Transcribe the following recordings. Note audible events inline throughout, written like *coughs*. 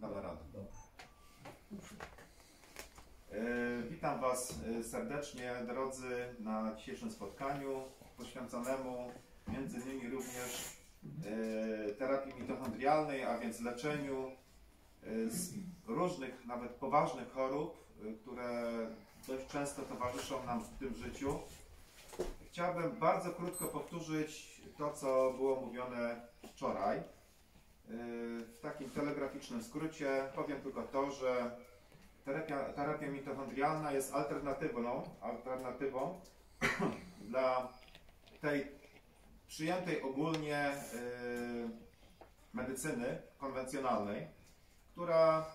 Damy radę. E, Witam Was e, serdecznie, drodzy, na dzisiejszym spotkaniu poświęconemu między innymi również e, terapii mitochondrialnej, a więc leczeniu z różnych, nawet poważnych chorób, które dość często towarzyszą nam w tym życiu. Chciałbym bardzo krótko powtórzyć to, co było mówione wczoraj. W takim telegraficznym skrócie powiem tylko to, że terapia, terapia mitochondrialna jest alternatywą, alternatywą *coughs* dla tej przyjętej ogólnie y, medycyny konwencjonalnej, która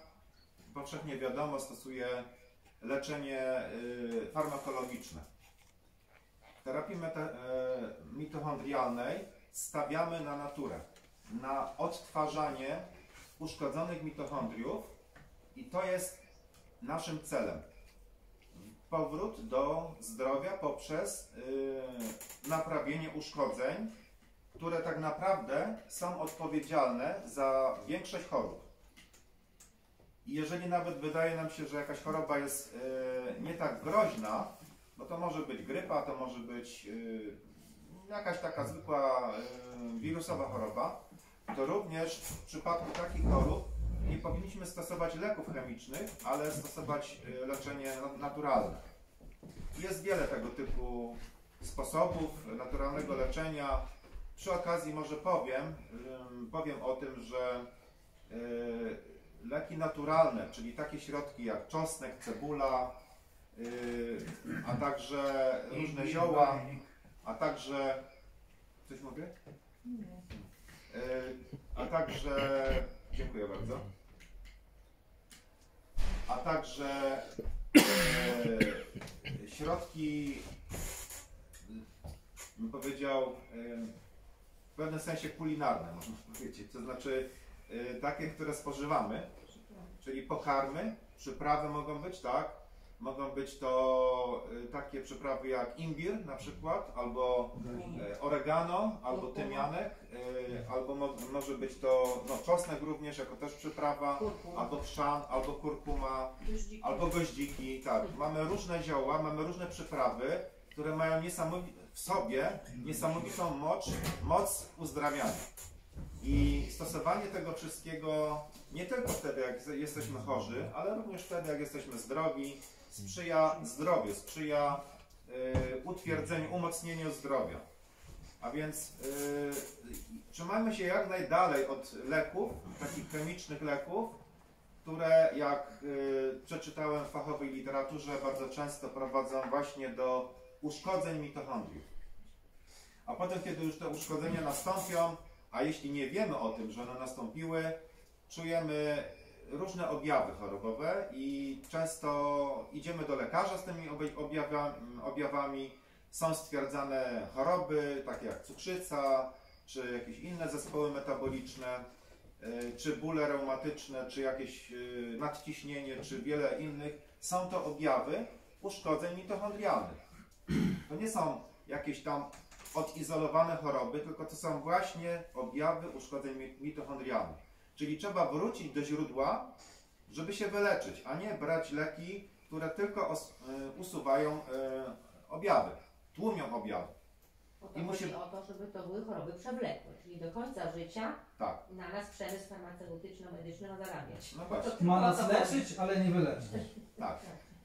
powszechnie wiadomo stosuje leczenie y, farmakologiczne. W terapii y, mitochondrialnej stawiamy na naturę, na odtwarzanie uszkodzonych mitochondriów i to jest naszym celem. Powrót do zdrowia poprzez yy, naprawienie uszkodzeń, które tak naprawdę są odpowiedzialne za większość chorób. I jeżeli nawet wydaje nam się, że jakaś choroba jest yy, nie tak groźna, no to może być grypa, to może być yy, jakaś taka zwykła yy, wirusowa choroba, to również w przypadku takich chorób nie powinniśmy stosować leków chemicznych, ale stosować y, leczenie na- naturalne. Jest wiele tego typu sposobów naturalnego leczenia. Przy okazji może powiem, powiem o tym, że y, leki naturalne, czyli takie środki jak czosnek, cebula, y, a także różne zioła, a także... Coś mówię? Y, A także... Dziękuję bardzo. A także e, środki, bym powiedział, e, w pewnym sensie kulinarne, można powiedzieć. To znaczy e, takie, które spożywamy, czyli pokarmy, przyprawy mogą być, tak? Mogą być to e, takie przyprawy jak imbir na przykład, albo e, oregano, albo tymianek, e, albo mo może być to no, czosnek również jako też przyprawa, albo chrzan, albo kurkuma, albo goździki, tak. Mamy różne zioła, mamy różne przyprawy, które mają w sobie niesamowitą moc, moc uzdrawiania. I stosowanie tego wszystkiego nie tylko wtedy, jak jesteśmy chorzy, ale również wtedy, jak jesteśmy zdrowi, sprzyja zdrowiu, sprzyja y, utwierdzeniu, umocnieniu zdrowia. A więc y, trzymajmy się jak najdalej od leków, takich chemicznych leków, które jak y, przeczytałem w fachowej literaturze bardzo często prowadzą właśnie do uszkodzeń mitochondriów. A potem, kiedy już te uszkodzenia nastąpią, a jeśli nie wiemy o tym, że one nastąpiły, czujemy różne objawy chorobowe i często idziemy do lekarza z tymi obja- objawa- objawami. Są stwierdzane choroby, takie jak cukrzyca, czy jakieś inne zespoły metaboliczne, y, czy bóle reumatyczne, czy jakieś y, nadciśnienie, czy wiele innych. Są to objawy uszkodzeń mitochondrialnych. To nie są jakieś tam odizolowane choroby, tylko to są właśnie objawy uszkodzeń mi- mitochondrialnych. Czyli trzeba wrócić do źródła, żeby się wyleczyć, a nie brać leki, które tylko os- y, usuwają y, objawy, tłumią objawy. I chodzi musi- o to, żeby to były choroby przewlekłe, czyli do końca życia Tak. na nas przemysł farmaceutyczno-medyczny ma zarabiać. No właśnie. Ma nas leczyć, ale nie wyleczyć. *laughs* Tak.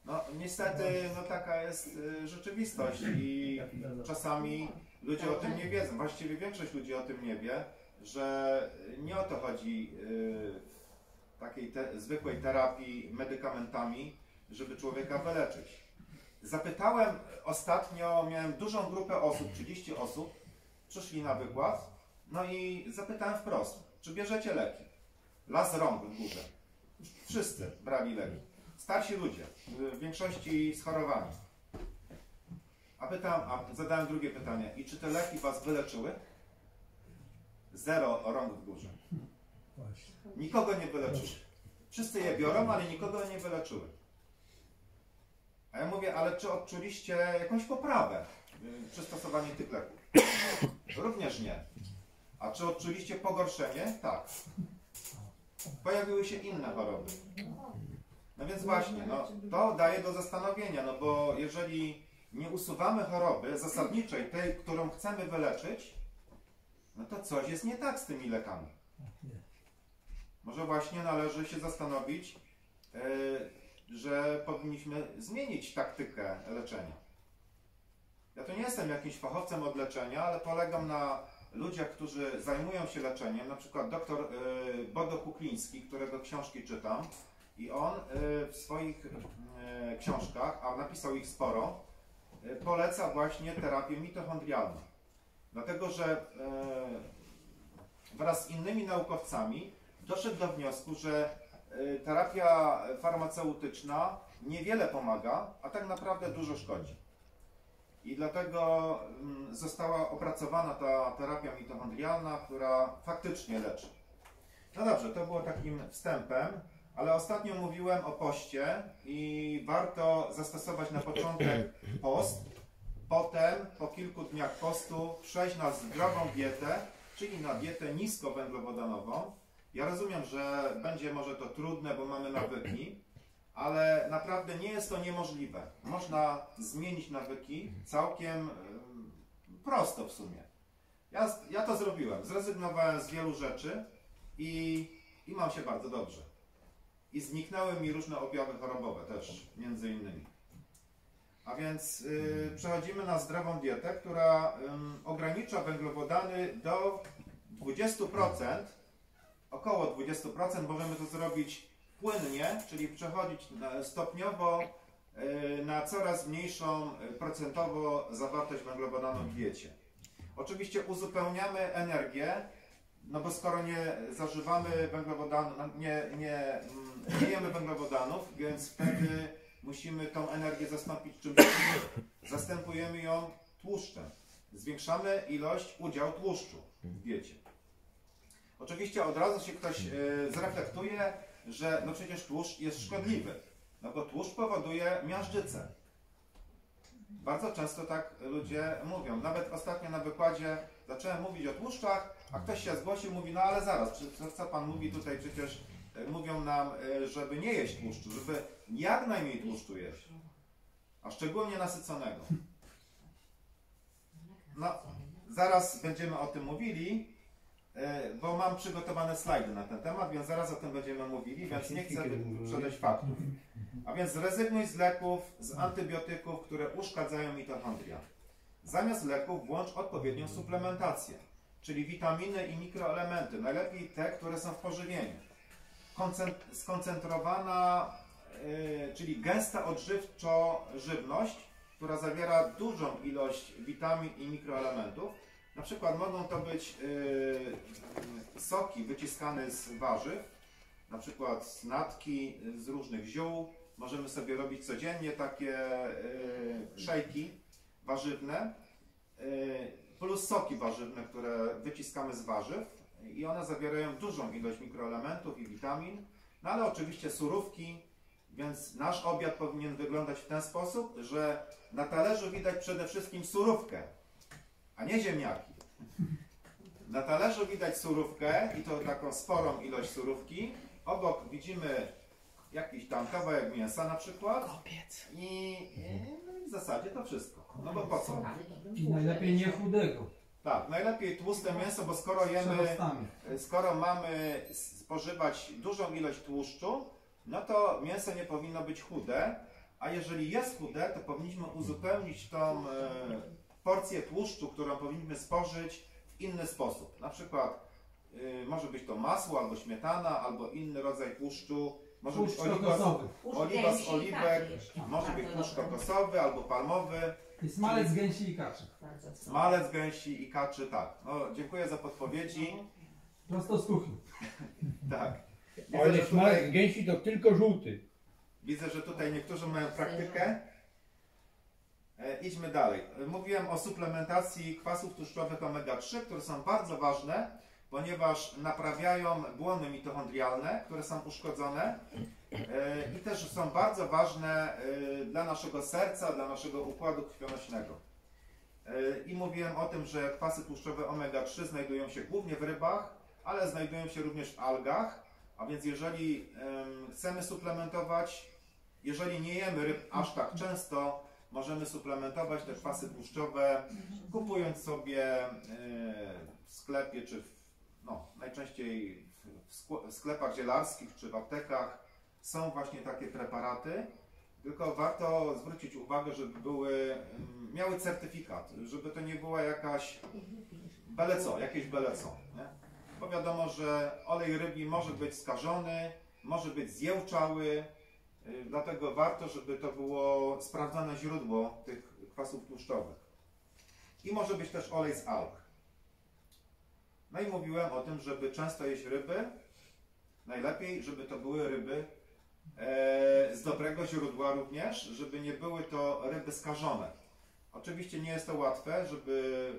No niestety no, taka jest y, rzeczywistość i czasami ludzie o tym nie wiedzą. Właściwie większość ludzi o tym nie wie, że nie o to chodzi y, w takiej te, zwykłej terapii medykamentami, żeby człowieka wyleczyć. Zapytałem ostatnio, miałem dużą grupę osób, 30 osób, przyszli na wykład, no i zapytałem wprost, czy bierzecie leki? Las rąk w górze. Wszyscy brali leki. Starsi ludzie, w większości schorowani. A pytam, a zadałem drugie pytanie, i czy te leki was wyleczyły? Zero rąk w górze. Nikogo nie wyleczyły. Wszyscy je biorą, ale nikogo nie wyleczyły. A ja mówię, ale czy odczuliście jakąś poprawę y, przy stosowaniu tych leków? Również nie. A czy odczuliście pogorszenie? Tak. pojawiły się inne choroby. No więc właśnie, no, to daje do zastanowienia, no bo jeżeli nie usuwamy choroby zasadniczej, tej, którą chcemy wyleczyć, no to coś jest nie tak z tymi lekami. Może właśnie należy się zastanowić, yy, że powinniśmy zmienić taktykę leczenia. Ja tu nie jestem jakimś fachowcem od leczenia, ale polegam na ludziach, którzy zajmują się leczeniem, na przykład dr yy, Bodo Kukliński, którego książki czytam i on yy, w swoich książkach, a napisał ich sporo, poleca właśnie terapię mitochondrialną. Dlatego, że yy, wraz z innymi naukowcami doszedł do wniosku, że yy, terapia farmaceutyczna niewiele pomaga, a tak naprawdę dużo szkodzi. I dlatego mm, została opracowana ta terapia mitochondrialna, która faktycznie leczy. No dobrze, to było takim wstępem, ale ostatnio mówiłem o poście i warto zastosować na początek post, potem po kilku dniach postu przejść na zdrową dietę, czyli na dietę niskowęglowodanową. Ja rozumiem, że będzie może to trudne, bo mamy nawyki, ale naprawdę nie jest to niemożliwe. Można zmienić nawyki całkiem prosto w sumie. Ja, ja to zrobiłem. Zrezygnowałem z wielu rzeczy i, i mam się bardzo dobrze. I zniknęły mi różne objawy chorobowe też, między innymi. A więc y, przechodzimy na zdrową dietę, która ym, ogranicza węglowodany do 20%, około 20%. Możemy to zrobić płynnie, czyli przechodzić stopniowo y, na coraz mniejszą y, procentowo zawartość węglowodanów w diecie. Oczywiście uzupełniamy energię, no bo skoro nie zażywamy węglowodanów, nie, nie, mm, nie jemy węglowodanów, więc wtedy musimy tą energię zastąpić czymś innym. Zastępujemy ją tłuszczem. Zwiększamy ilość, udział tłuszczu w diecie. Oczywiście od razu się ktoś y, zreflektuje, że no przecież tłuszcz jest szkodliwy. No bo tłuszcz powoduje miażdżycę. Bardzo często tak ludzie mówią. Nawet ostatnio na wykładzie zacząłem mówić o tłuszczach, a ktoś się zgłosił, mówi, no ale zaraz, co, co pan mówi tutaj, przecież e, mówią nam, e, żeby nie jeść tłuszczu, żeby jak najmniej tłuszczu jeść, a szczególnie nasyconego. No, zaraz będziemy o tym mówili, e, bo mam przygotowane slajdy na ten temat, więc zaraz o tym będziemy mówili, więc nie chcę wyprzedać faktów. A więc zrezygnuj z leków, z antybiotyków, które uszkadzają mitochondria. Zamiast leków włącz odpowiednią suplementację, czyli witaminy i mikroelementy, najlepiej te, które są w pożywieniu. Koncent- skoncentrowana, yy, czyli gęsta odżywczo żywność, która zawiera dużą ilość witamin i mikroelementów. Na przykład mogą to być yy, soki wyciskane z warzyw, na przykład z natki, z różnych ziół. Możemy sobie robić codziennie takie yy, szejki warzywne, plus soki warzywne, które wyciskamy z warzyw i one zawierają dużą ilość mikroelementów i witamin, no ale oczywiście surówki, więc nasz obiad powinien wyglądać w ten sposób, że na talerzu widać przede wszystkim surówkę, a nie ziemniaki. Na talerzu widać surówkę i to taką sporą ilość surówki. Obok widzimy jakiś tam kawałek mięsa na przykład. I, i no i w zasadzie to wszystko. No bo po co? I najlepiej nie chudego. Tak, najlepiej tłuste mięso, bo skoro jemy, Przerostami. skoro mamy spożywać dużą ilość tłuszczu, no to mięso nie powinno być chude, a jeżeli jest chude, to powinniśmy uzupełnić tą e, porcję tłuszczu, którą powinniśmy spożyć w inny sposób. Na przykład e, może być to masło, albo śmietana, albo inny rodzaj tłuszczu. Może Tłuszcz być oliwa, z- kokosowy. oliwa z oliwek, może być Bardzo tłuszcz kokosowy albo palmowy. I smalec gęsi i kaczy. Smalec, gęsi i kaczy, tak. No, dziękuję za podpowiedzi. Prosto z kuchni. Tak. Widzę, Ale że smalec tutaj, gęsi to tylko żółty. widzę, że tutaj niektórzy mają praktykę. E, idźmy dalej. Mówiłem o suplementacji kwasów tłuszczowych omega-3, które są bardzo ważne, ponieważ naprawiają błony mitochondrialne, które są uszkodzone e, i też są bardzo ważne e, dla naszego serca, dla naszego układu krwionośnego. E, I mówiłem o tym, że kwasy tłuszczowe omega-3 znajdują się głównie w rybach, ale znajdują się również w algach, A więc jeżeli em, chcemy suplementować, jeżeli nie jemy ryb aż tak często, możemy suplementować te kwasy tłuszczowe, kupując sobie w sklepie, czy w, no, najczęściej w, sklepach zielarskich, czy w aptekach są właśnie takie preparaty. Tylko warto zwrócić uwagę, żeby były, em, miały certyfikat, żeby to nie była jakaś byle co, jakieś byle co. Nie? Bo wiadomo, że olej rybi może być skażony, może być zjełczały, y, dlatego warto, żeby to było sprawdzone źródło tych kwasów tłuszczowych. I może być też olej z alg. No i mówiłem o tym, żeby często jeść ryby. Najlepiej, żeby to były ryby e, z dobrego źródła również, żeby nie były to ryby skażone. Oczywiście nie jest to łatwe, żeby.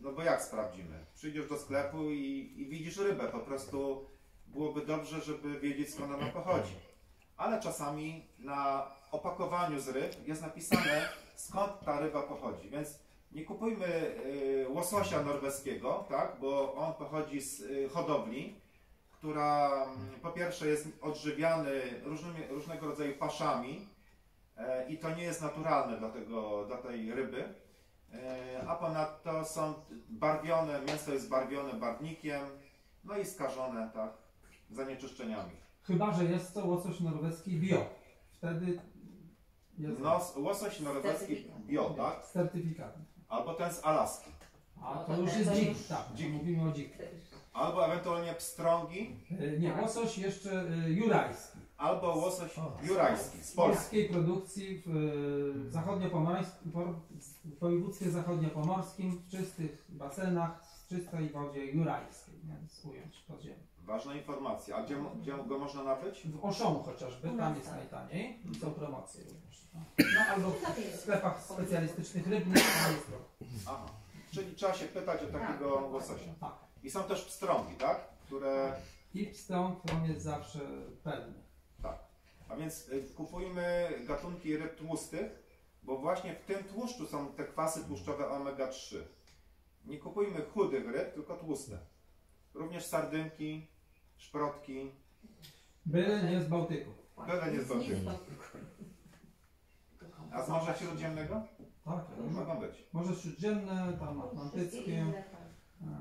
No bo jak sprawdzimy? Przyjdziesz do sklepu i, i widzisz rybę. Po prostu byłoby dobrze, żeby wiedzieć skąd ona pochodzi. Ale czasami na opakowaniu z ryb jest napisane skąd ta ryba pochodzi. Więc nie kupujmy y, łososia norweskiego, tak? Bo on pochodzi z y, hodowli, która mm, po pierwsze jest odżywiany różnymi, różnego rodzaju paszami, E, i to nie jest naturalne dla, tego, dla tej ryby. E, A ponadto są barwione, mięso jest barwione barwnikiem, no i skażone tak, zanieczyszczeniami. Chyba, że jest to łosoś norweski bio. Wtedy jest No, łosoś norweski bio, tak? z certyfikatem. Albo ten z Alaski. A to to już ten jest dzik, tak, Dzik. mówimy o dziku. Albo ewentualnie pstrągi, E, Nie, łosoś jeszcze e, jurajski. albo łosoś O. jurajski z Z Polski. polskiej produkcji w e, zachodniopomorskim, por- w województwie zachodniopomorskim, w czystych basenach, w czystej wodzie jurajskiej, więc ująć podziemie. Ważna informacja. A gdzie, gdzie go można nabyć? W Oszą chociażby, U tam nas jest tak. najtaniej, są promocje również. No, no albo w sklepach specjalistycznych rybnych tam jest to. Aha. Czyli trzeba się pytać o takiego Tak, łososia. Tak. I są też pstrągi, tak? Które I pstrąg on jest zawsze pewny. A więc y, kupujmy gatunki ryb tłustych, bo właśnie w tym tłuszczu są te kwasy tłuszczowe omega-3. Nie kupujmy chudych ryb, tylko tłuste. Również sardynki, szprotki. Byle nie z Bałtyku. Byle nie z Bałtyku. A z Morza Śródziemnego? Tak, Mogą być. Morze Śródziemne, tam Atlantyckie. no.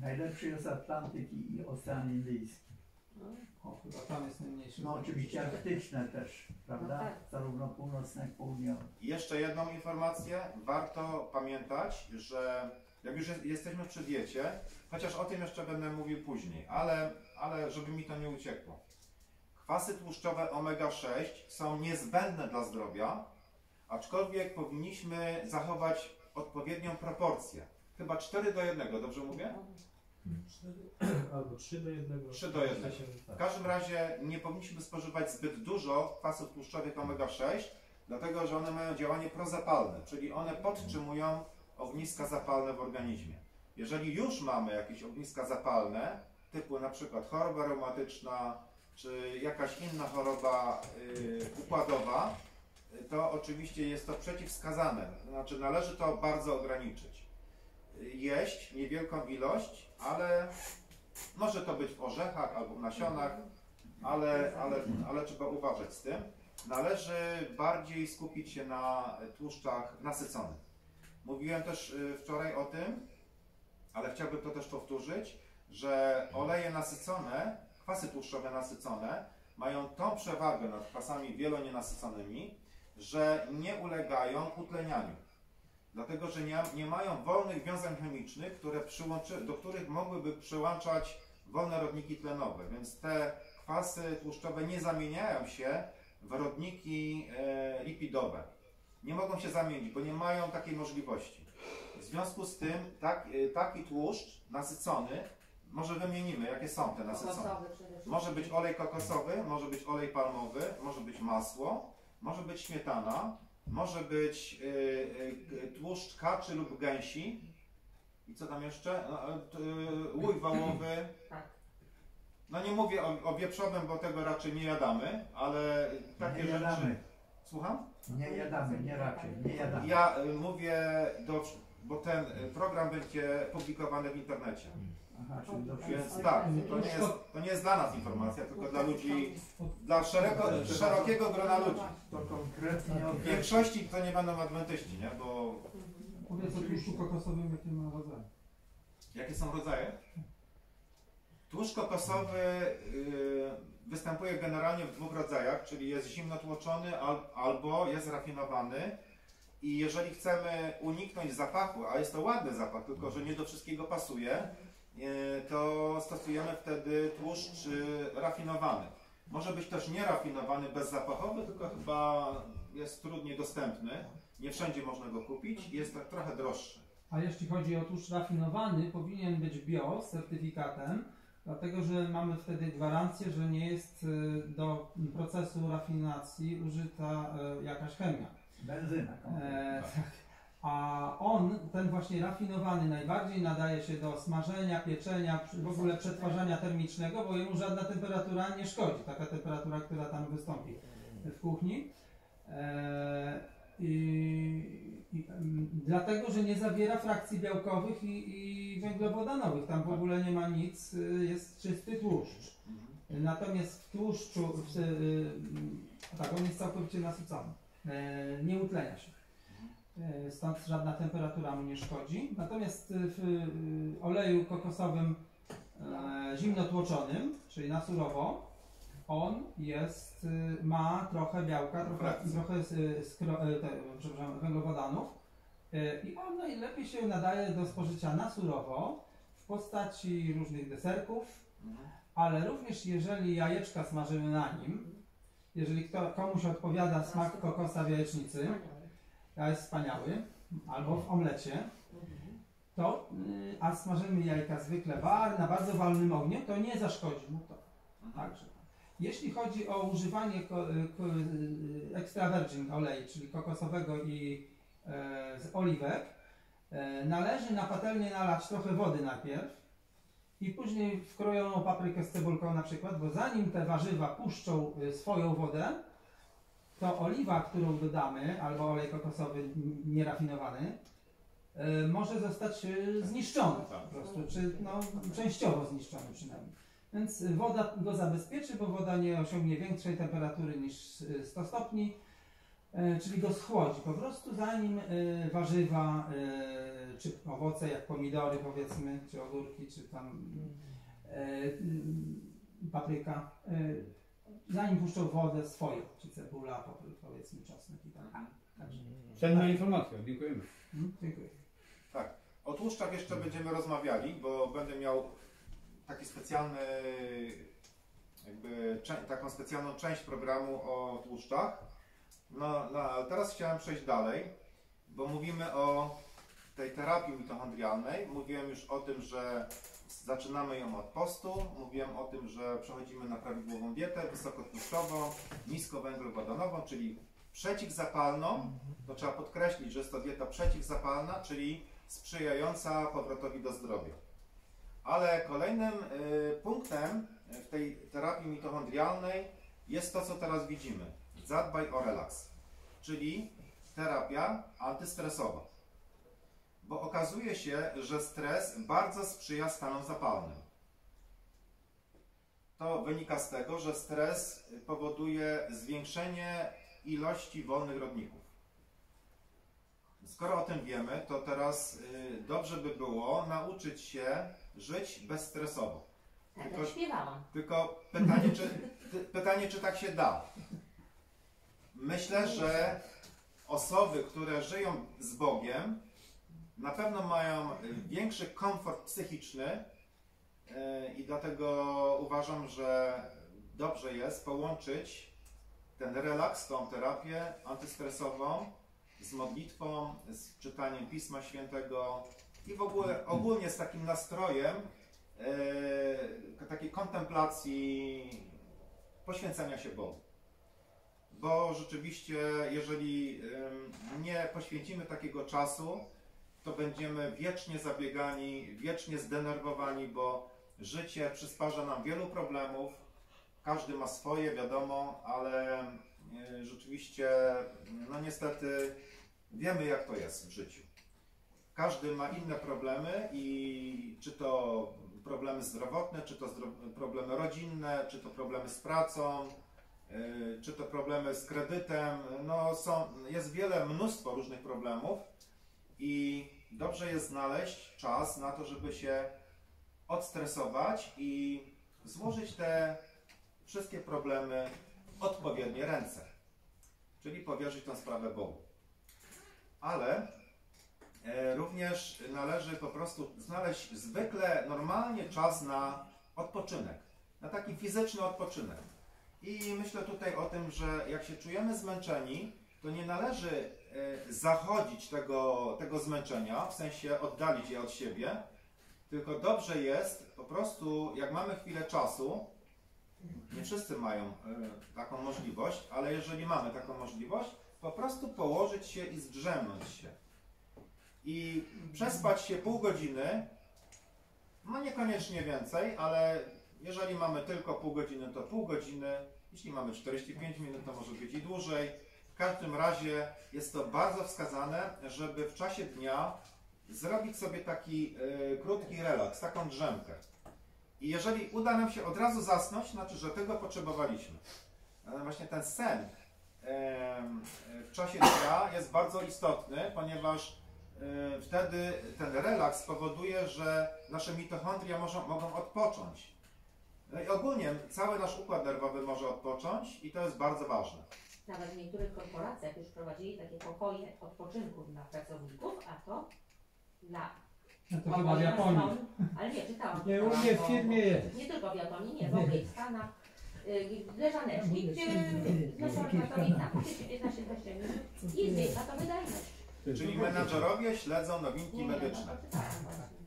Najlepszy jest Atlantyk i Ocean Indyjski. No. O, chyba tam jest najmniejszy. No oczywiście arktyczne też, prawda? No tak. Zarówno północne jak południowe. Jeszcze jedną informację. Warto pamiętać, że jak już jest, jesteśmy przy diecie, chociaż o tym jeszcze będę mówił później, ale, ale żeby mi to nie uciekło. Kwasy tłuszczowe omega-6 są niezbędne dla zdrowia, aczkolwiek powinniśmy zachować odpowiednią proporcję. Chyba 4 do 1, dobrze mówię? *clears throat* Albo 3 do 1. 3 do 1. W każdym razie nie powinniśmy spożywać zbyt dużo kwasów tłuszczowych omega-6, dlatego że one mają działanie prozapalne, czyli one podtrzymują ogniska zapalne w organizmie. Jeżeli już mamy jakieś ogniska zapalne, typu na przykład choroba reumatyczna, czy jakaś inna choroba y, układowa, to oczywiście jest to przeciwwskazane. Znaczy należy to bardzo ograniczyć. Jeść niewielką ilość, ale może to być w orzechach albo w nasionach, ale, ale, ale trzeba uważać z tym. Należy bardziej skupić się na tłuszczach nasyconych. Mówiłem też y, wczoraj o tym, ale chciałbym to też powtórzyć, że oleje nasycone, kwasy tłuszczowe nasycone mają tą przewagę nad kwasami wielonienasyconymi, że nie ulegają utlenianiu. Dlatego, że nie, nie mają wolnych wiązań chemicznych, które do których mogłyby przyłączać wolne rodniki tlenowe. Więc te kwasy tłuszczowe nie zamieniają się w rodniki e, lipidowe. Nie mogą się zamienić, bo nie mają takiej możliwości. W związku z tym tak, e, taki tłuszcz nasycony, może wymienimy, jakie są te nasycone. Może być olej kokosowy, może być olej palmowy, może być masło, może być śmietana, może być y, y, tłuszcz kaczy lub gęsi. I co tam jeszcze? No, y, y, łój wałowy. Tak. No nie mówię o, o wieprzowym, bo tego raczej nie jadamy, ale takie Nie rzeczy. jadamy. Słucham? Nie jadamy, nie raczej, nie jadamy. Ja y, mówię, do, bo ten y, program będzie publikowany w internecie. Aha, czyli do Więc tak, to nie, jest, to nie jest dla nas informacja, tylko dla ludzi, dla szeroko, szerokiego grona ludzi. To konkretnie W większości to nie będą adwentyści, nie? Bo Powiedz o tłuszczu kokosowym, jakie ma rodzaje. jakie są rodzaje? Tłuszcz kokosowy y, występuje generalnie w dwóch rodzajach, czyli jest zimnotłoczony al, albo jest rafinowany. I jeżeli chcemy uniknąć zapachu, a jest to ładny zapach, tylko że nie do wszystkiego pasuje, y, to stosujemy wtedy tłuszcz y, rafinowany. Może być też nierafinowany, bezzapachowy, tylko chyba jest trudniej dostępny. Nie wszędzie można go kupić i jest tak trochę droższy. A jeśli chodzi o tłuszcz rafinowany, powinien być bio z certyfikatem, dlatego że mamy wtedy gwarancję, że nie jest y, do procesu rafinacji użyta y, jakaś chemia. benzyna. E, tak. A on, ten właśnie rafinowany, najbardziej nadaje się do smażenia, pieczenia, w ogóle przetwarzania termicznego, bo jemu żadna temperatura nie szkodzi. Taka temperatura, która tam wystąpi w kuchni. E, i, dlatego, że nie zawiera frakcji białkowych i, i węglowodanowych. Tam w ogóle nie ma nic, y, jest czysty tłuszcz. Natomiast w tłuszczu, w, y, tak, on jest całkowicie nasycony. E, nie utlenia się. E, Stąd żadna temperatura mu nie szkodzi. Natomiast w oleju kokosowym e, zimnotłoczonym, czyli na surowo, on jest, y, ma trochę białka, trochę, trochę y, skro, y, te, przepraszam, węglowodanów. I on najlepiej się nadaje do spożycia na surowo w postaci różnych deserków, ale również jeżeli jajeczka smażymy na nim, jeżeli kto, komuś odpowiada smak kokosa w jajecznicy, a jest wspaniały, albo w omlecie, to, y, a smażymy jajka zwykle bar, na bardzo walnym ogniu, to nie zaszkodzi mu to. Także. Jeśli chodzi o używanie y, y, extra virgin oleju, czyli kokosowego i e, z oliwek, e, należy na patelnię nalać trochę wody najpierw i później wkrojoną paprykę z cebulką na przykład, bo zanim te warzywa puszczą y, swoją wodę, to oliwa, którą dodamy, albo olej kokosowy nierafinowany, y, może zostać zniszczony Tak. po prostu, czy no, częściowo zniszczony przynajmniej. Więc woda go zabezpieczy, bo woda nie osiągnie większej temperatury niż y, 100 stopni, y, czyli go schłodzi po prostu, zanim y, warzywa, czy owoce jak pomidory powiedzmy, czy ogórki, czy tam papryka, zanim puszczą wodę swoją, czy cebula, powiedzmy czosnek i tak dalej. Także, Cenna informacja, dziękujemy. mm, dziękuję. O tłuszczach jeszcze będziemy rozmawiali, bo będę miał taki specjalny, jakby taką specjalną część programu o tłuszczach. No, no, teraz chciałem przejść dalej, bo mówimy o tej terapii mitochondrialnej. Mówiłem już o tym, że zaczynamy ją od postu. Mówiłem o tym, że przechodzimy na prawidłową dietę wysokotłuszczową, niskowęglowodanową, czyli przeciwzapalną. To trzeba podkreślić, że jest to dieta przeciwzapalna, czyli sprzyjająca powrotowi do zdrowia. Ale kolejnym y, punktem w tej terapii mitochondrialnej jest to, co teraz widzimy. Zadbaj o relaks, czyli terapia antystresowa. Bo okazuje się, że stres bardzo sprzyja stanom zapalnym. To wynika z tego, że stres powoduje zwiększenie ilości wolnych rodników. Skoro o tym wiemy, to teraz y, dobrze by było nauczyć się żyć bezstresowo. Ja Tylko- tak śpiewałam. Tylko pytanie, czy, ty, pytanie, czy tak się da. Myślę, że osoby, które żyją z Bogiem, na pewno mają y, większy komfort psychiczny y, i dlatego uważam, że dobrze jest połączyć ten relaks, tą terapię antystresową z modlitwą, z czytaniem Pisma Świętego i w ogóle ogólnie z takim nastrojem e, takiej kontemplacji poświęcenia się Bogu. Bo rzeczywiście, jeżeli em, nie poświęcimy takiego czasu, to będziemy wiecznie zabiegani, wiecznie zdenerwowani, bo życie przysparza nam wielu problemów. Każdy ma swoje, wiadomo, ale e, rzeczywiście, no niestety, wiemy jak to jest w życiu. Każdy ma inne problemy i czy to problemy zdrowotne, czy to problemy rodzinne, czy to problemy z pracą, y, czy to problemy z kredytem. No, są, jest wiele, mnóstwo różnych problemów i dobrze jest znaleźć czas na to, żeby się odstresować i złożyć te wszystkie problemy w odpowiednie ręce. Czyli powierzyć tę sprawę Bogu. Ale również należy po prostu znaleźć zwykle, normalnie czas na odpoczynek. Na taki fizyczny odpoczynek. I myślę tutaj o tym, że jak się czujemy zmęczeni, to nie należy e, zachodzić tego, tego zmęczenia, w sensie oddalić je od siebie, tylko dobrze jest po prostu, jak mamy chwilę czasu, nie wszyscy mają e, taką możliwość, ale jeżeli mamy taką możliwość, po prostu położyć się i zdrzemnąć się. I przespać się pół godziny, no niekoniecznie więcej, ale jeżeli mamy tylko pół godziny, to pół godziny. Jeśli mamy 45 minut, to może być i dłużej. W każdym razie jest to bardzo wskazane, żeby w czasie dnia zrobić sobie taki e, krótki relaks, taką drzemkę. I jeżeli uda nam się od razu zasnąć, znaczy, że tego potrzebowaliśmy. Ale właśnie ten sen em, w czasie dnia jest bardzo istotny, ponieważ wtedy ten relaks powoduje, że nasze mitochondria możą, mogą odpocząć. No i ogólnie cały nasz układ nerwowy może odpocząć i to jest bardzo ważne. Nawet w niektórych korporacjach już prowadzili takie pokoje odpoczynku dla pracowników, a to dla No to chyba w na Japonii. Ale nie, czytałam. Nie, u mnie w firmie jest. Nie tylko w Japonii, nie, w ogóle w Stanach. y, Leżaneczki, gdzie no są pracownika, powiedzcie 15-20 minut i zwiększa to wydajność. Czyli menadżerowie śledzą nowinki no medyczne.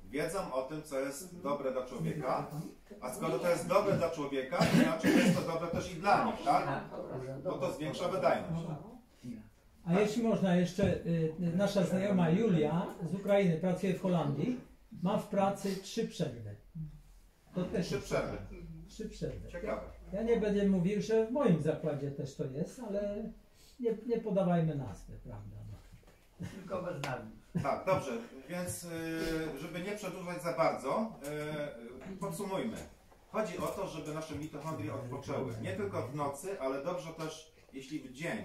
Wiedzą o tym, co jest dobre dla człowieka, a skoro to jest dobre dla człowieka, to znaczy, że jest to dobre też i dla nich, tak? Bo to zwiększa wydajność. A jeśli można jeszcze, y, nasza znajoma Julia z Ukrainy pracuje w Holandii, ma w pracy trzy przerwy. To też Trzy przerwy. Trzy przerwy. Ciekawe. Ja nie będę mówił, że w moim zakładzie też to jest, ale nie, nie podawajmy nazwy, prawda? Tylko bez nami. Tak, dobrze, więc y, żeby nie przedłużać za bardzo, y, podsumujmy. Chodzi o to, żeby nasze mitochondrie odpoczęły. Nie tylko w nocy, ale dobrze też, jeśli w dzień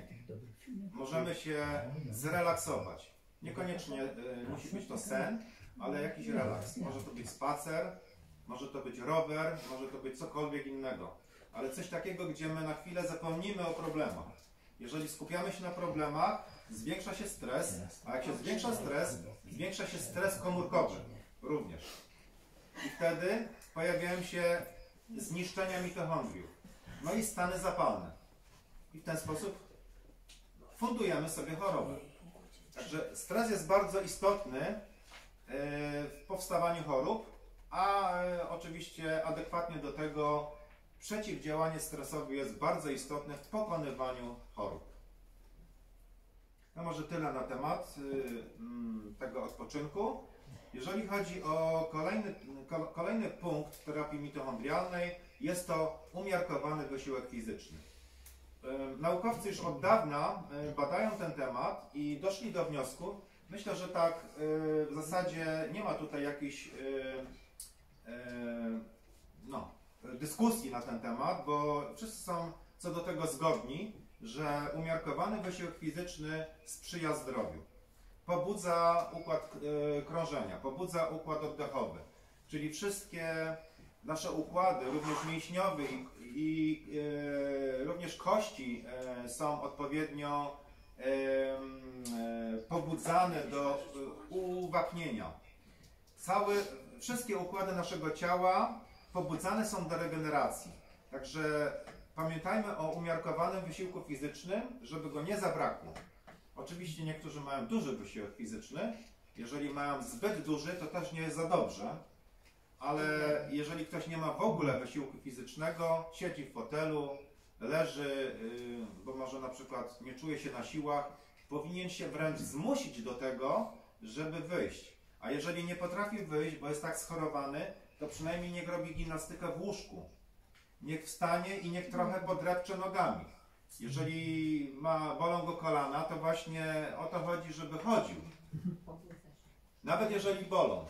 możemy się zrelaksować. Niekoniecznie y, musi być to sen, ale jakiś relaks. Może to być spacer, może to być rower, może to być cokolwiek innego. Ale coś takiego, gdzie my na chwilę zapomnimy o problemach. Jeżeli skupiamy się na problemach, zwiększa się stres, a jak się zwiększa stres, zwiększa się stres komórkowy również. I wtedy pojawiają się zniszczenia mitochondriów. No i stany zapalne. I w ten sposób fundujemy sobie chorobę. Także stres jest bardzo istotny e, w powstawaniu chorób, a e, oczywiście adekwatnie do tego przeciwdziałanie stresowi jest bardzo istotne w pokonywaniu chorób. No może tyle na temat y, mm, tego odpoczynku. Jeżeli chodzi o kolejny, ko- kolejny punkt terapii mitochondrialnej, jest to umiarkowany wysiłek fizyczny. Y, Naukowcy już od dawna y, badają ten temat i doszli do wniosku, myślę, że tak w zasadzie nie ma tutaj jakiejś no, dyskusji na ten temat, bo wszyscy są co do tego zgodni, że umiarkowany wysiłek fizyczny sprzyja zdrowiu. Pobudza układ e, krążenia, pobudza układ oddechowy, czyli wszystkie nasze układy, również mięśniowe i, i e, również kości e, są odpowiednio pobudzane do uwapnienia. Całe, wszystkie układy naszego ciała pobudzane są do regeneracji. Także pamiętajmy o umiarkowanym wysiłku fizycznym, żeby go nie zabrakło. Oczywiście niektórzy mają duży wysiłek fizyczny. Jeżeli mają zbyt duży, to też nie jest za dobrze. Ale jeżeli ktoś nie ma w ogóle wysiłku fizycznego, siedzi w fotelu, leży, yy, bo może na przykład nie czuje się na siłach, powinien się wręcz zmusić do tego, żeby wyjść. A jeżeli nie potrafi wyjść, bo jest tak schorowany, to przynajmniej niech robi gimnastykę w łóżku. Niech wstanie i niech trochę podrepcze nogami. Jeżeli ma, bolą go kolana, to właśnie o to chodzi, żeby chodził. Nawet jeżeli bolą.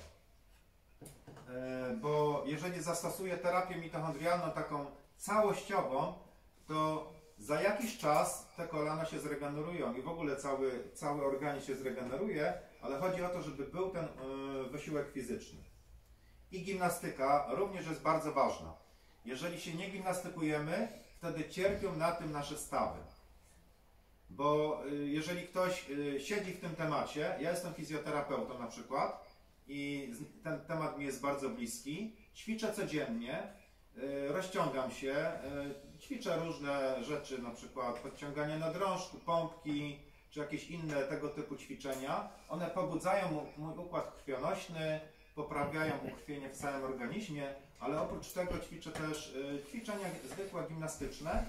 E, Bo jeżeli zastosuję terapię mitochondrialną taką całościową, to za jakiś czas te kolana się zregenerują i w ogóle cały, cały organizm się zregeneruje, ale chodzi o to, żeby był ten e, wysiłek fizyczny. I gimnastyka również jest bardzo ważna. Jeżeli się nie gimnastykujemy, wtedy cierpią na tym nasze stawy. Bo y, jeżeli ktoś y, siedzi w tym temacie, ja jestem fizjoterapeutą na przykład i ten temat mi jest bardzo bliski, ćwiczę codziennie, y, rozciągam się, ćwiczę różne rzeczy, na przykład podciąganie na drążku, pompki, czy jakieś inne tego typu ćwiczenia. One pobudzają mój układ krwionośny, poprawiają ukrwienie w całym organizmie, ale oprócz tego ćwiczę też y, ćwiczenia zwykłe gimnastyczne,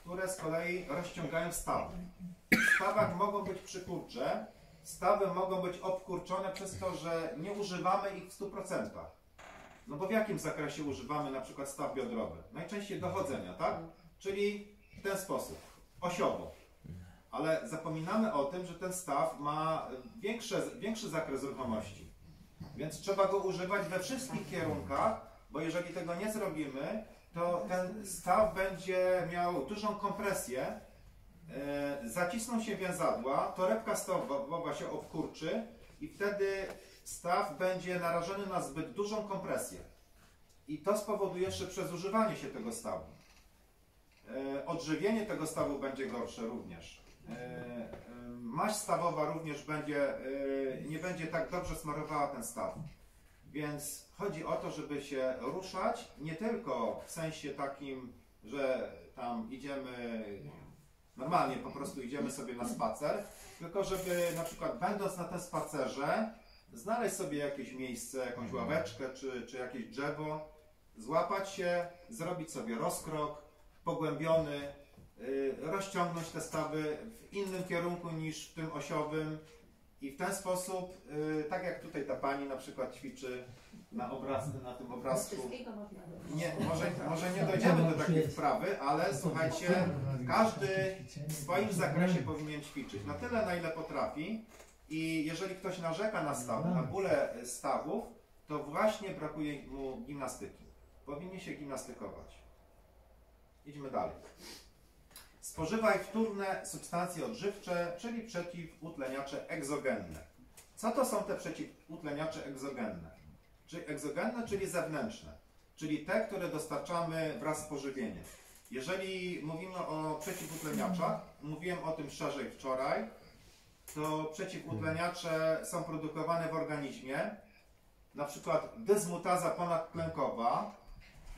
które z kolei rozciągają stawy. W stawach mogą być przykurcze, stawy mogą być obkurczone przez to, że nie używamy ich w 100%. No bo w jakim zakresie używamy na przykład staw biodrowy? Najczęściej dochodzenia, tak? Czyli w ten sposób, osiowo. Ale zapominamy o tym, że ten staw ma większe, większy zakres ruchomości. Więc trzeba go używać we wszystkich kierunkach, bo jeżeli tego nie zrobimy, to ten staw będzie miał dużą kompresję, e, zacisną się więzadła, torebka stawowa się obkurczy i wtedy staw będzie narażony na zbyt dużą kompresję. I to spowoduje szybsze zużywanie się tego stawu. E, Odżywienie tego stawu będzie gorsze również. E, Maść stawowa również będzie, nie będzie tak dobrze smarowała ten staw. Więc chodzi o to, żeby się ruszać, nie tylko w sensie takim, że tam idziemy normalnie, po prostu idziemy sobie na spacer, tylko żeby na przykład będąc na tym spacerze, znaleźć sobie jakieś miejsce, jakąś ławeczkę czy, czy jakieś drzewo, złapać się, zrobić sobie rozkrok pogłębiony, y, rozciągnąć te stawy w innym kierunku niż w tym osiowym i w ten sposób, y, tak jak tutaj ta pani na przykład ćwiczy na, obraz, na tym obrazku, nie, może, może nie dojdziemy do takiej wprawy, ale słuchajcie, każdy w swoim zakresie powinien ćwiczyć. Na tyle, na ile potrafi. I jeżeli ktoś narzeka na staw, na bóle stawów, to właśnie brakuje mu gimnastyki. Powinien się gimnastykować. Idźmy dalej. Spożywaj wtórne substancje odżywcze, czyli przeciwutleniacze egzogenne. Co to są te przeciwutleniacze egzogenne? Czyli egzogenne, czyli zewnętrzne, czyli te, które dostarczamy wraz z pożywieniem. Jeżeli mówimy o przeciwutleniaczach, mówiłem o tym szerzej wczoraj, to przeciwutleniacze są produkowane w organizmie. Na przykład dysmutaza ponadtlenkowa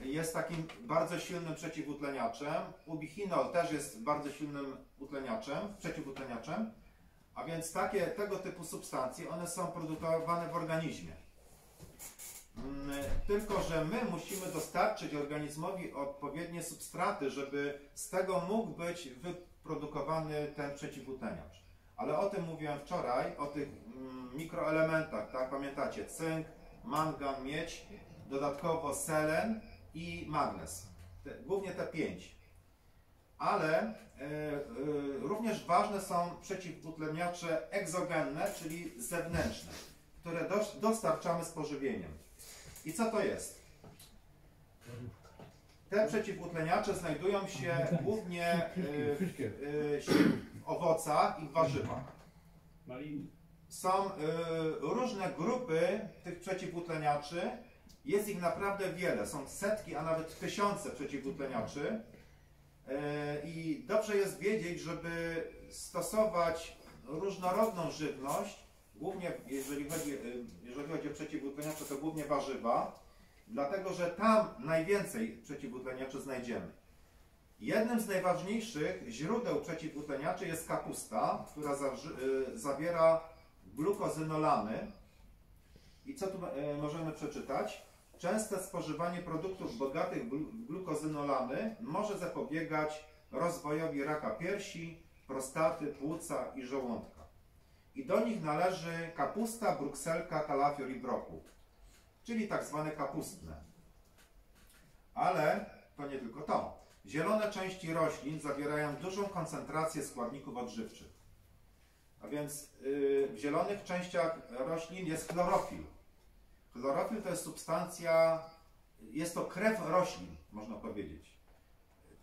jest takim bardzo silnym przeciwutleniaczem. Ubichinol też jest bardzo silnym utleniaczem, przeciwutleniaczem. A więc takie, tego typu substancje, one są produkowane w organizmie. Mm, Tylko, że my musimy dostarczyć organizmowi odpowiednie substraty, żeby z tego mógł być wyprodukowany ten przeciwutleniacz. Ale o tym mówiłem wczoraj, o tych mm, mikroelementach, tak? Pamiętacie? Cynk, mangan, miedź, dodatkowo selen i magnez. Te, głównie te pięć. Ale e, e, również ważne są przeciwutleniacze egzogenne, czyli zewnętrzne, które dos- dostarczamy z pożywieniem. I co to jest? Te przeciwutleniacze znajdują się głównie e, w owocach i w warzywach. Są y, różne grupy tych przeciwutleniaczy. Jest ich naprawdę wiele. Są setki, a nawet tysiące przeciwutleniaczy. Y, I dobrze jest wiedzieć, żeby stosować różnorodną żywność, głównie jeżeli chodzi, y, jeżeli chodzi o przeciwutleniacze, to głównie warzywa, dlatego że tam najwięcej przeciwutleniaczy znajdziemy. Jednym z najważniejszych źródeł przeciwutleniaczy jest kapusta, która y, zawiera glukozynolany. I co tu e, możemy przeczytać? Częste spożywanie produktów bogatych w glu- w glukozynolany może zapobiegać rozwojowi raka piersi, prostaty, płuca i żołądka. I do nich należy kapusta, brukselka, kalafior i brokuł, czyli tak zwane kapustne. Ale to nie tylko to. Zielone części roślin zawierają dużą koncentrację składników odżywczych. A więc yy, w zielonych częściach roślin jest chlorofil. Chlorofil to jest substancja, jest to krew roślin, można powiedzieć.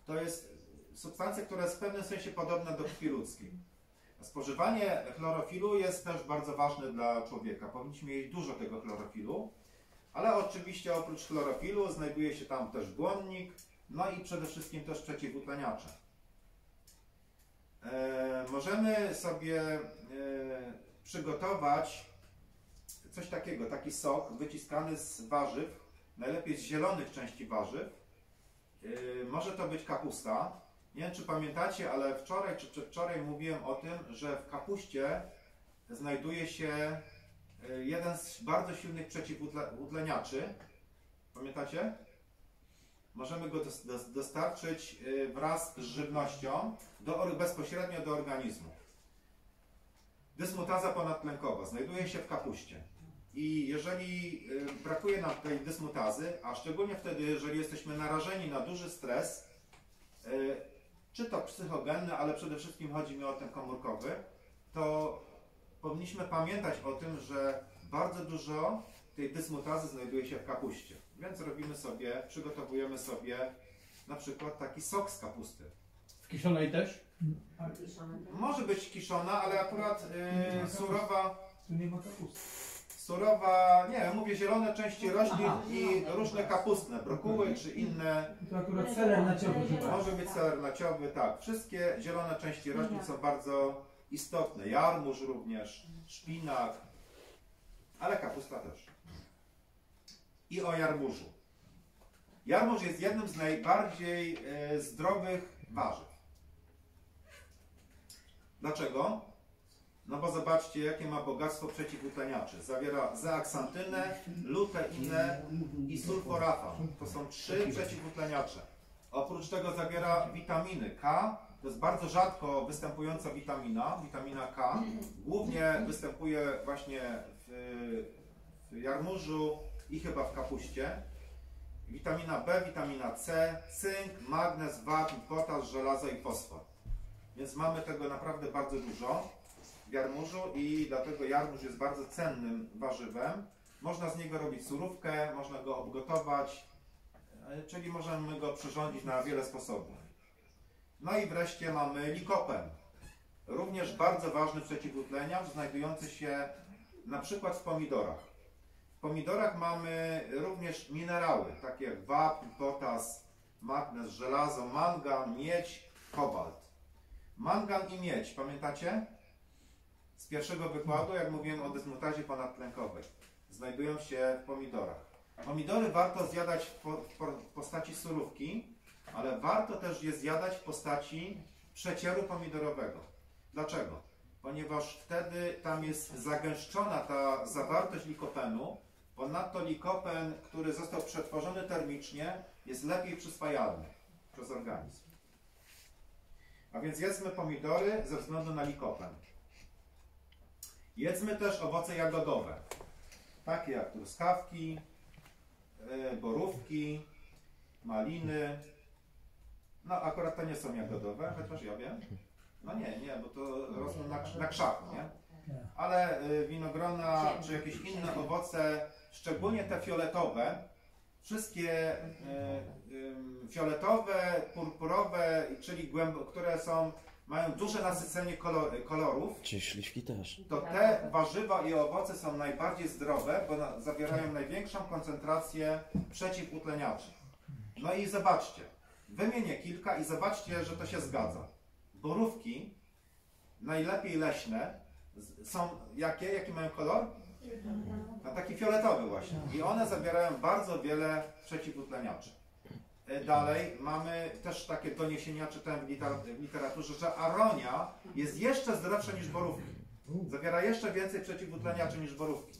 To jest substancja, która jest w pewnym sensie podobna do krwi ludzkiej. Spożywanie chlorofilu jest też bardzo ważne dla człowieka. Powinniśmy mieć dużo tego chlorofilu, ale oczywiście oprócz chlorofilu znajduje się tam też błonnik, no i przede wszystkim też przeciwutleniacze. E, możemy sobie e, coś takiego, taki sok wyciskany z warzyw, najlepiej z zielonych części warzyw. E, może to być kapusta. Nie wiem, czy pamiętacie, ale wczoraj czy przedwczoraj mówiłem o tym, że w kapuście znajduje się e, jeden z bardzo silnych przeciwutleniaczy. Pamiętacie? Możemy go dos- dos- dostarczyć e, wraz z żywnością do, bezpośrednio do organizmu. Dysmutaza ponadtlenkowa znajduje się w kapuście. I jeżeli y, brakuje nam tej dysmutazy, a szczególnie wtedy, jeżeli jesteśmy narażeni na duży stres, y, czy to psychogenny, ale przede wszystkim chodzi mi o ten komórkowy, to powinniśmy pamiętać o tym, że bardzo dużo tej dysmutazy znajduje się w kapuście. Więc robimy sobie, przygotowujemy sobie na przykład taki sok z kapusty. W kiszonej też? Może być kiszona, ale akurat y, surowa, Tu nie ma kapusty. Surowa, nie, mówię zielone części roślin Aha. i różne kapustne, brokuły czy inne. Tu akurat seler naciowy chyba. Może być seler naciowy, tak. Wszystkie zielone części roślin są bardzo istotne. Jarmuż również, szpinak, ale kapusta też. I o jarmużu. Jarmuż jest jednym z najbardziej e, zdrowych warzyw. Dlaczego? No bo zobaczcie, jakie ma bogactwo przeciwutleniaczy. Zawiera zeaksantynę, luteinę i sulforafan. To są trzy przeciwutleniacze. Oprócz tego zawiera witaminy K. To jest bardzo rzadko występująca witamina, witamina K. Głównie występuje właśnie w, w jarmużu i chyba w kapuście. Witamina B, witamina C, cynk, magnez, wapń, potasz, żelazo i fosfor. Więc mamy tego naprawdę bardzo dużo jarmużu i dlatego jarmuż jest bardzo cennym warzywem. Można z niego robić surówkę, można go obgotować, e, czyli możemy go przyrządzić na wiele sposobów. No i wreszcie mamy likopen. Również bardzo ważny przeciwutleniacz, znajdujący się na przykład w pomidorach. W pomidorach mamy również minerały, takie jak wapń, potas, magnez, żelazo, mangan, miedź, kobalt. Mangan i miedź, pamiętacie? Z pierwszego wykładu, jak mówiłem o dysmutazie ponadtlenkowej, znajdują się w pomidorach. Pomidory warto zjadać w po- w postaci surówki, ale warto też je zjadać w postaci przecieru pomidorowego. Dlaczego? Ponieważ wtedy tam jest zagęszczona ta zawartość likopenu. Ponadto likopen, który został przetworzony termicznie, jest lepiej przyswajalny przez organizm. A więc jedzmy pomidory ze względu na likopen. Jedzmy też owoce jagodowe, takie jak truskawki, e, borówki, maliny. No akurat to nie są jagodowe, chociaż ja wiem. No nie, nie, bo to rosną na, na krzaku, nie? Ale y, winogrona czy jakieś inne owoce, szczególnie te fioletowe, wszystkie ym, fioletowe, purpurowe, czyli które są, mają duże nasycenie kolor, kolorów, Czy śliwki też? to te warzywa i owoce są najbardziej zdrowe, bo na, zawierają największą koncentrację przeciwutleniaczy. No i zobaczcie, wymienię kilka i zobaczcie, że to się zgadza. Borówki, najlepiej leśne, są jakie? Jaki mają kolor? A taki fioletowy właśnie. I one zawierają bardzo wiele przeciwutleniaczy. E, Dalej mamy też takie doniesienia, czytałem w, liter, w literaturze, że aronia jest jeszcze zdrowsza niż borówki. Zawiera jeszcze więcej przeciwutleniaczy niż borówki.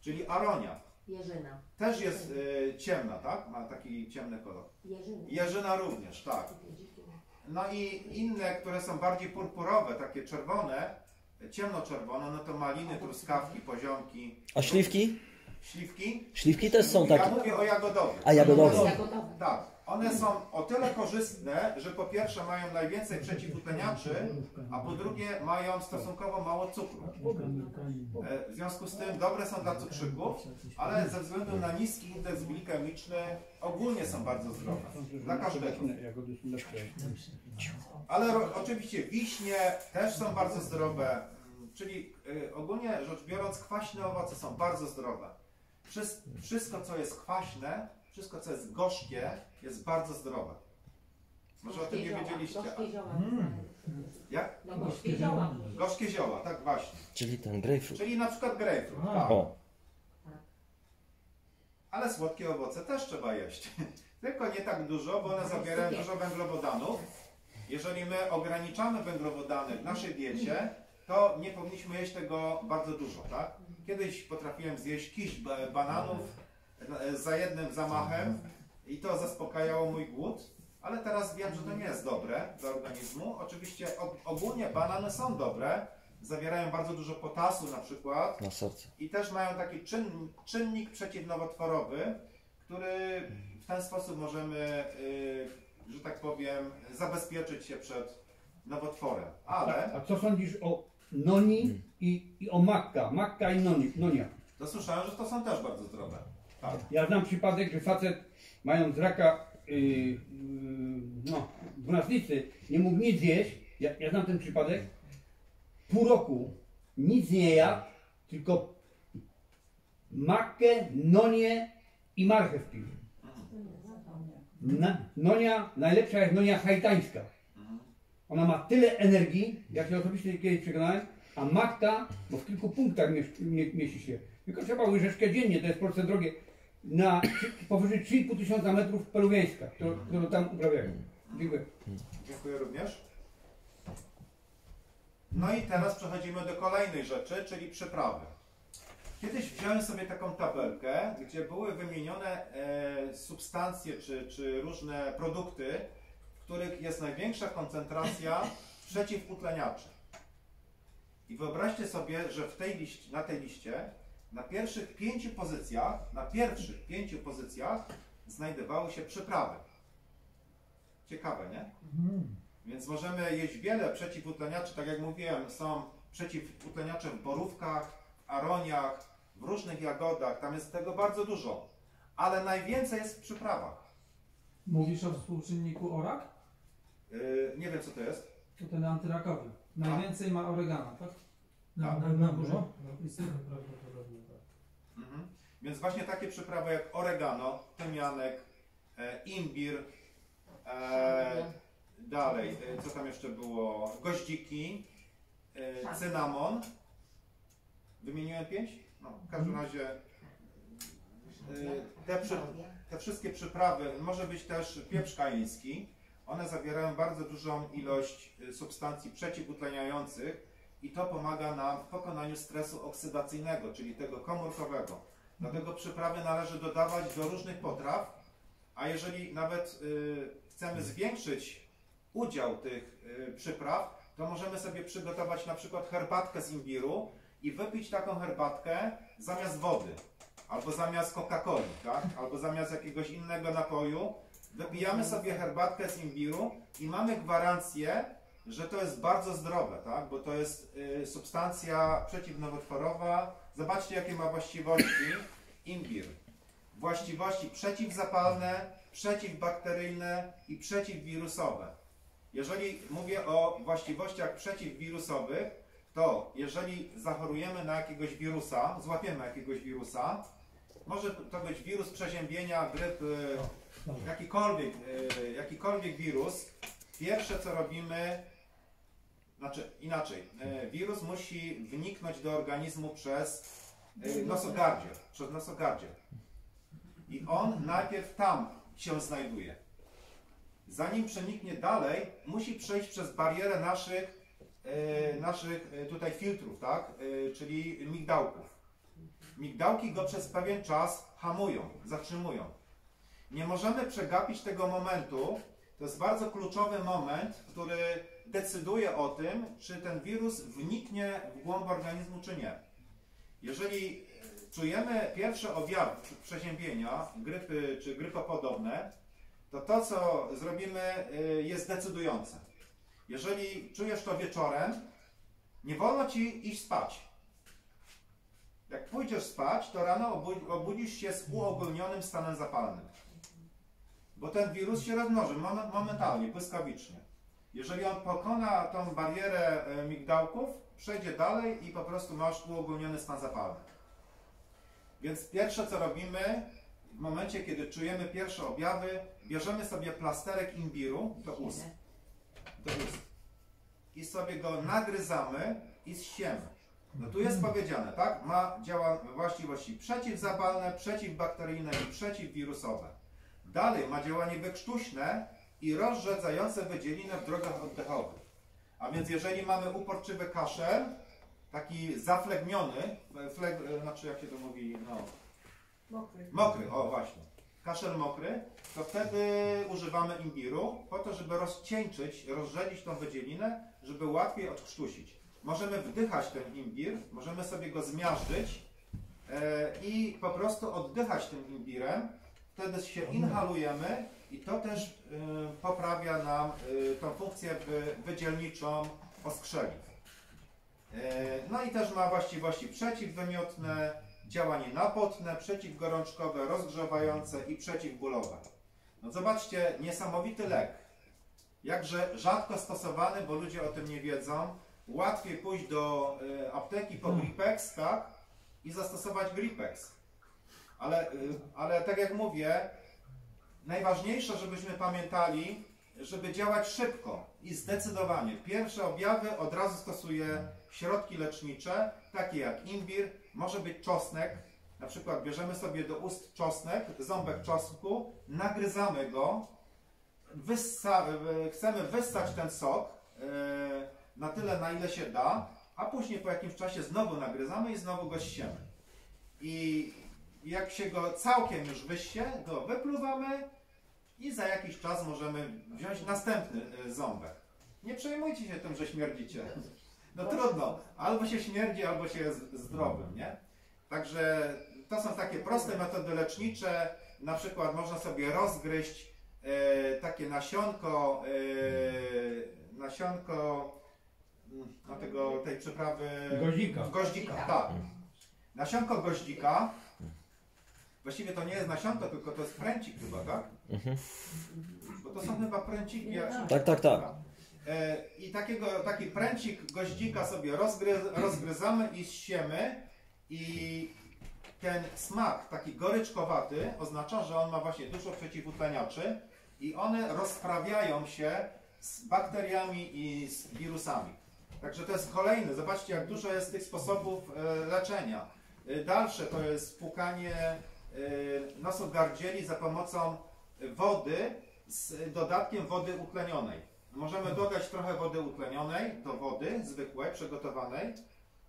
Czyli aronia Jerzyna. też jest e, ciemna, tak? Ma taki ciemny kolor. Jerzyna. Jerzyna również, tak. No i inne, które są bardziej purpurowe, takie czerwone, ciemnoczerwone, no to maliny, truskawki, poziomki, A śliwki? śliwki. Śliwki też są Ja takie. mówię o jagodowych. A jagodowe? Jagodowe. Tak, one są o tyle korzystne, że po pierwsze mają najwięcej przeciwutleniaczy, a po drugie mają stosunkowo mało cukru. E, W związku z tym dobre są dla cukrzyków, ale ze względu na niski indeks glikemiczny ogólnie są bardzo zdrowe. Dla każdego. Ale oczywiście wiśnie też są bardzo zdrowe, mm, czyli y, ogólnie rzecz biorąc kwaśne owoce są bardzo zdrowe. Wszys- Wszystko co jest kwaśne, wszystko co jest gorzkie jest bardzo zdrowe. Może o tym nie wiedzieliście. Gorzkie zioła. Jak? No gorzkie zioła. Gorzkie zioła, tak właśnie. Czyli ten grejpfrut. Czyli na przykład grejpfrut, A. tak. O, Ale słodkie owoce też trzeba jeść. *laughs* Tylko nie tak dużo, bo one zawierają dużo węglowodanów. Jeżeli my ograniczamy węglowodany w naszej diecie, to nie powinniśmy jeść tego bardzo dużo, tak? Kiedyś potrafiłem zjeść kiść ba- bananów za jednym zamachem i to zaspokajało mój głód, ale teraz wiem, że to nie jest dobre dla organizmu. Oczywiście ogólnie banany są dobre, zawierają bardzo dużo potasu na przykład, na serce. i też mają taki czyn, czynnik przeciwnowotworowy, który w ten sposób możemy, y, że tak powiem, zabezpieczyć się przed nowotworem. Ale A co sądzisz o noni i, i o makka? Makka i noni, nonia. to słyszałem, że to są też bardzo zdrowe. Ja znam przypadek, że facet mając raka yy, yy, no, dwunastnicy nie mógł nic zjeść. Ja, ja znam ten przypadek. Pół roku nic nie jadł, tylko makkę, nonię i marchew pił. Na, nonia, najlepsza jest nonia haitańska. Ona ma tyle energii, jak się osobiście kiedyś przekonałem, a makka, bo w kilku punktach mieści, mie, mieści się. Tylko trzeba łyżeczkę dziennie, to jest Polsce drogie, na trzy- powyżej 3,5 tysiąca metrów peluwiańska, którą, którą tam uprawiają. Dziękuję. Dziękuję również. No i teraz przechodzimy do kolejnej rzeczy, czyli przyprawy. Kiedyś wziąłem sobie taką tabelkę, gdzie były wymienione e, substancje czy, czy różne produkty, w których jest największa koncentracja *laughs* przeciwutleniaczy. I wyobraźcie sobie, że w tej liście, na tej liście na pierwszych pięciu pozycjach, na pierwszych pięciu pozycjach znajdowały się przyprawy. Ciekawe, nie? Więc możemy jeść wiele przeciwutleniaczy, tak jak mówiłem, są przeciwutleniacze w borówkach, w aroniach, w różnych jagodach, tam jest tego bardzo dużo, ale najwięcej jest w przyprawach. Mówisz o współczynniku ORAK? Yy, nie wiem co to jest. To ten antyrakowy. Najwięcej ma oregano, tak? Na, Tak. na, na górze? Tak. Mhm. Więc właśnie takie przyprawy jak oregano, tymianek, e, imbir, e, dalej, e, co tam jeszcze było, goździki, e, cynamon. Wymieniłem pięć? No, w każdym razie e, te, przy, te wszystkie przyprawy, może być też pieprz kaiński, one zawierają bardzo dużą ilość y, substancji przeciwutleniających i to pomaga nam w pokonaniu stresu oksydacyjnego, czyli tego komórkowego. Dlatego przyprawy należy dodawać do różnych potraw, a jeżeli nawet y, chcemy zwiększyć udział tych y, przypraw, to możemy sobie przygotować na przykład herbatkę z imbiru i wypić taką herbatkę zamiast wody, albo zamiast Coca-Coli, tak? albo zamiast jakiegoś innego napoju. Wypijamy sobie herbatkę z imbiru i mamy gwarancję, że to jest bardzo zdrowe, tak? bo to jest y, substancja przeciwnowotworowa. Zobaczcie, jakie ma właściwości imbir. Właściwości przeciwzapalne, przeciwbakteryjne i przeciwwirusowe. Jeżeli mówię o właściwościach przeciwwirusowych, to jeżeli zachorujemy na jakiegoś wirusa, złapiemy jakiegoś wirusa, może to być wirus przeziębienia, grypy, jakikolwiek, y, jakikolwiek wirus, pierwsze co robimy, znaczy inaczej, y, wirus musi wniknąć do organizmu przez y, nosogardzie, przez nosogardzie. I on najpierw tam się znajduje. Zanim przeniknie dalej, musi przejść przez barierę naszych, e, naszych e, tutaj filtrów, tak? E, czyli migdałków. Migdałki go przez pewien czas hamują, zatrzymują. Nie możemy przegapić tego momentu. To jest bardzo kluczowy moment, który decyduje o tym, czy ten wirus wniknie w głąb organizmu, czy nie. Jeżeli czujemy pierwsze objawy przeziębienia, grypy czy grypopodobne, to to, co zrobimy, y, jest decydujące. Jeżeli czujesz to wieczorem, nie wolno ci iść spać. Jak pójdziesz spać, to rano obu- obudzisz się z uogólnionym stanem zapalnym. Bo ten wirus się rozmnoży momen- momentalnie, błyskawicznie. Jeżeli on pokona tą barierę e, migdałków, przejdzie dalej i po prostu masz uogólniony stan zapalny. Więc pierwsze co robimy, w momencie kiedy czujemy pierwsze objawy, bierzemy sobie plasterek imbiru do ust. Do ust. I sobie go nagryzamy i zsiemy. No tu jest powiedziane, tak? Ma działa właściwości przeciwzapalne, przeciwbakteryjne i przeciwwirusowe. Dalej ma działanie wykrztuśne i rozrzedzające wydzielinę w drogach oddechowych. A więc jeżeli mamy uporczywy kaszel, taki zaflegmiony, fleg, znaczy jak się to mówi, no, Mokry. Mokry, o właśnie. Kaszel mokry, to wtedy używamy imbiru po to, żeby rozcieńczyć, rozrzedzić tą wydzielinę, żeby łatwiej odkrztusić. Możemy wdychać ten imbir, możemy sobie go zmiażdżyć e, i po prostu oddychać tym imbirem. Wtedy się inhalujemy i to też e, poprawia nam e, tą funkcję wy, wydzielniczą oskrzewiw. E, No i też ma właściwości przeciwwymiotne, działanie napotne, przeciwgorączkowe, rozgrzewające i przeciwbólowe. No zobaczcie, niesamowity lek. Jakże rzadko stosowany, bo ludzie o tym nie wiedzą. Łatwiej pójść do y, apteki po Gripex, tak? I zastosować Gripex. Ale, y, ale tak jak mówię, najważniejsze, żebyśmy pamiętali, żeby działać szybko i zdecydowanie. Pierwsze objawy od razu stosuję środki lecznicze, takie jak imbir, może być czosnek. Na przykład bierzemy sobie do ust czosnek, ząbek czosnku, nagryzamy go, wyssa, chcemy wyssać ten sok e, na tyle, na ile się da, a później po jakimś czasie znowu nagryzamy i znowu go ściemy. I jak się go całkiem już wyście, go wypluwamy i za jakiś czas możemy wziąć następny e, ząbek. Nie przejmujcie się tym, że śmierdzicie. No trudno, albo się śmierdzi, albo się jest zdrowym, nie? Także to są takie proste metody lecznicze. Na przykład można sobie rozgryźć e, takie nasionko, e, nasionko no tego, tej przyprawy Goździka. goździka, tak. Nasionko goździka. Właściwie to nie jest nasionko, tylko to jest pręcik chyba, tak? Bo to są chyba pręciki. jak- Tak, tak, tak. E, I takiego, taki pręcik goździka sobie rozgry, rozgryzamy i ściemy i ten smak, taki goryczkowaty, oznacza, że on ma właśnie dużo przeciwutleniaczy i one rozprawiają się z bakteriami i z wirusami. Także to jest kolejny, zobaczcie jak dużo jest tych sposobów e, leczenia. E, dalsze to jest płukanie nosogardzieli za pomocą wody z dodatkiem wody utlenionej. Możemy dodać trochę wody utlenionej do wody zwykłej, przygotowanej.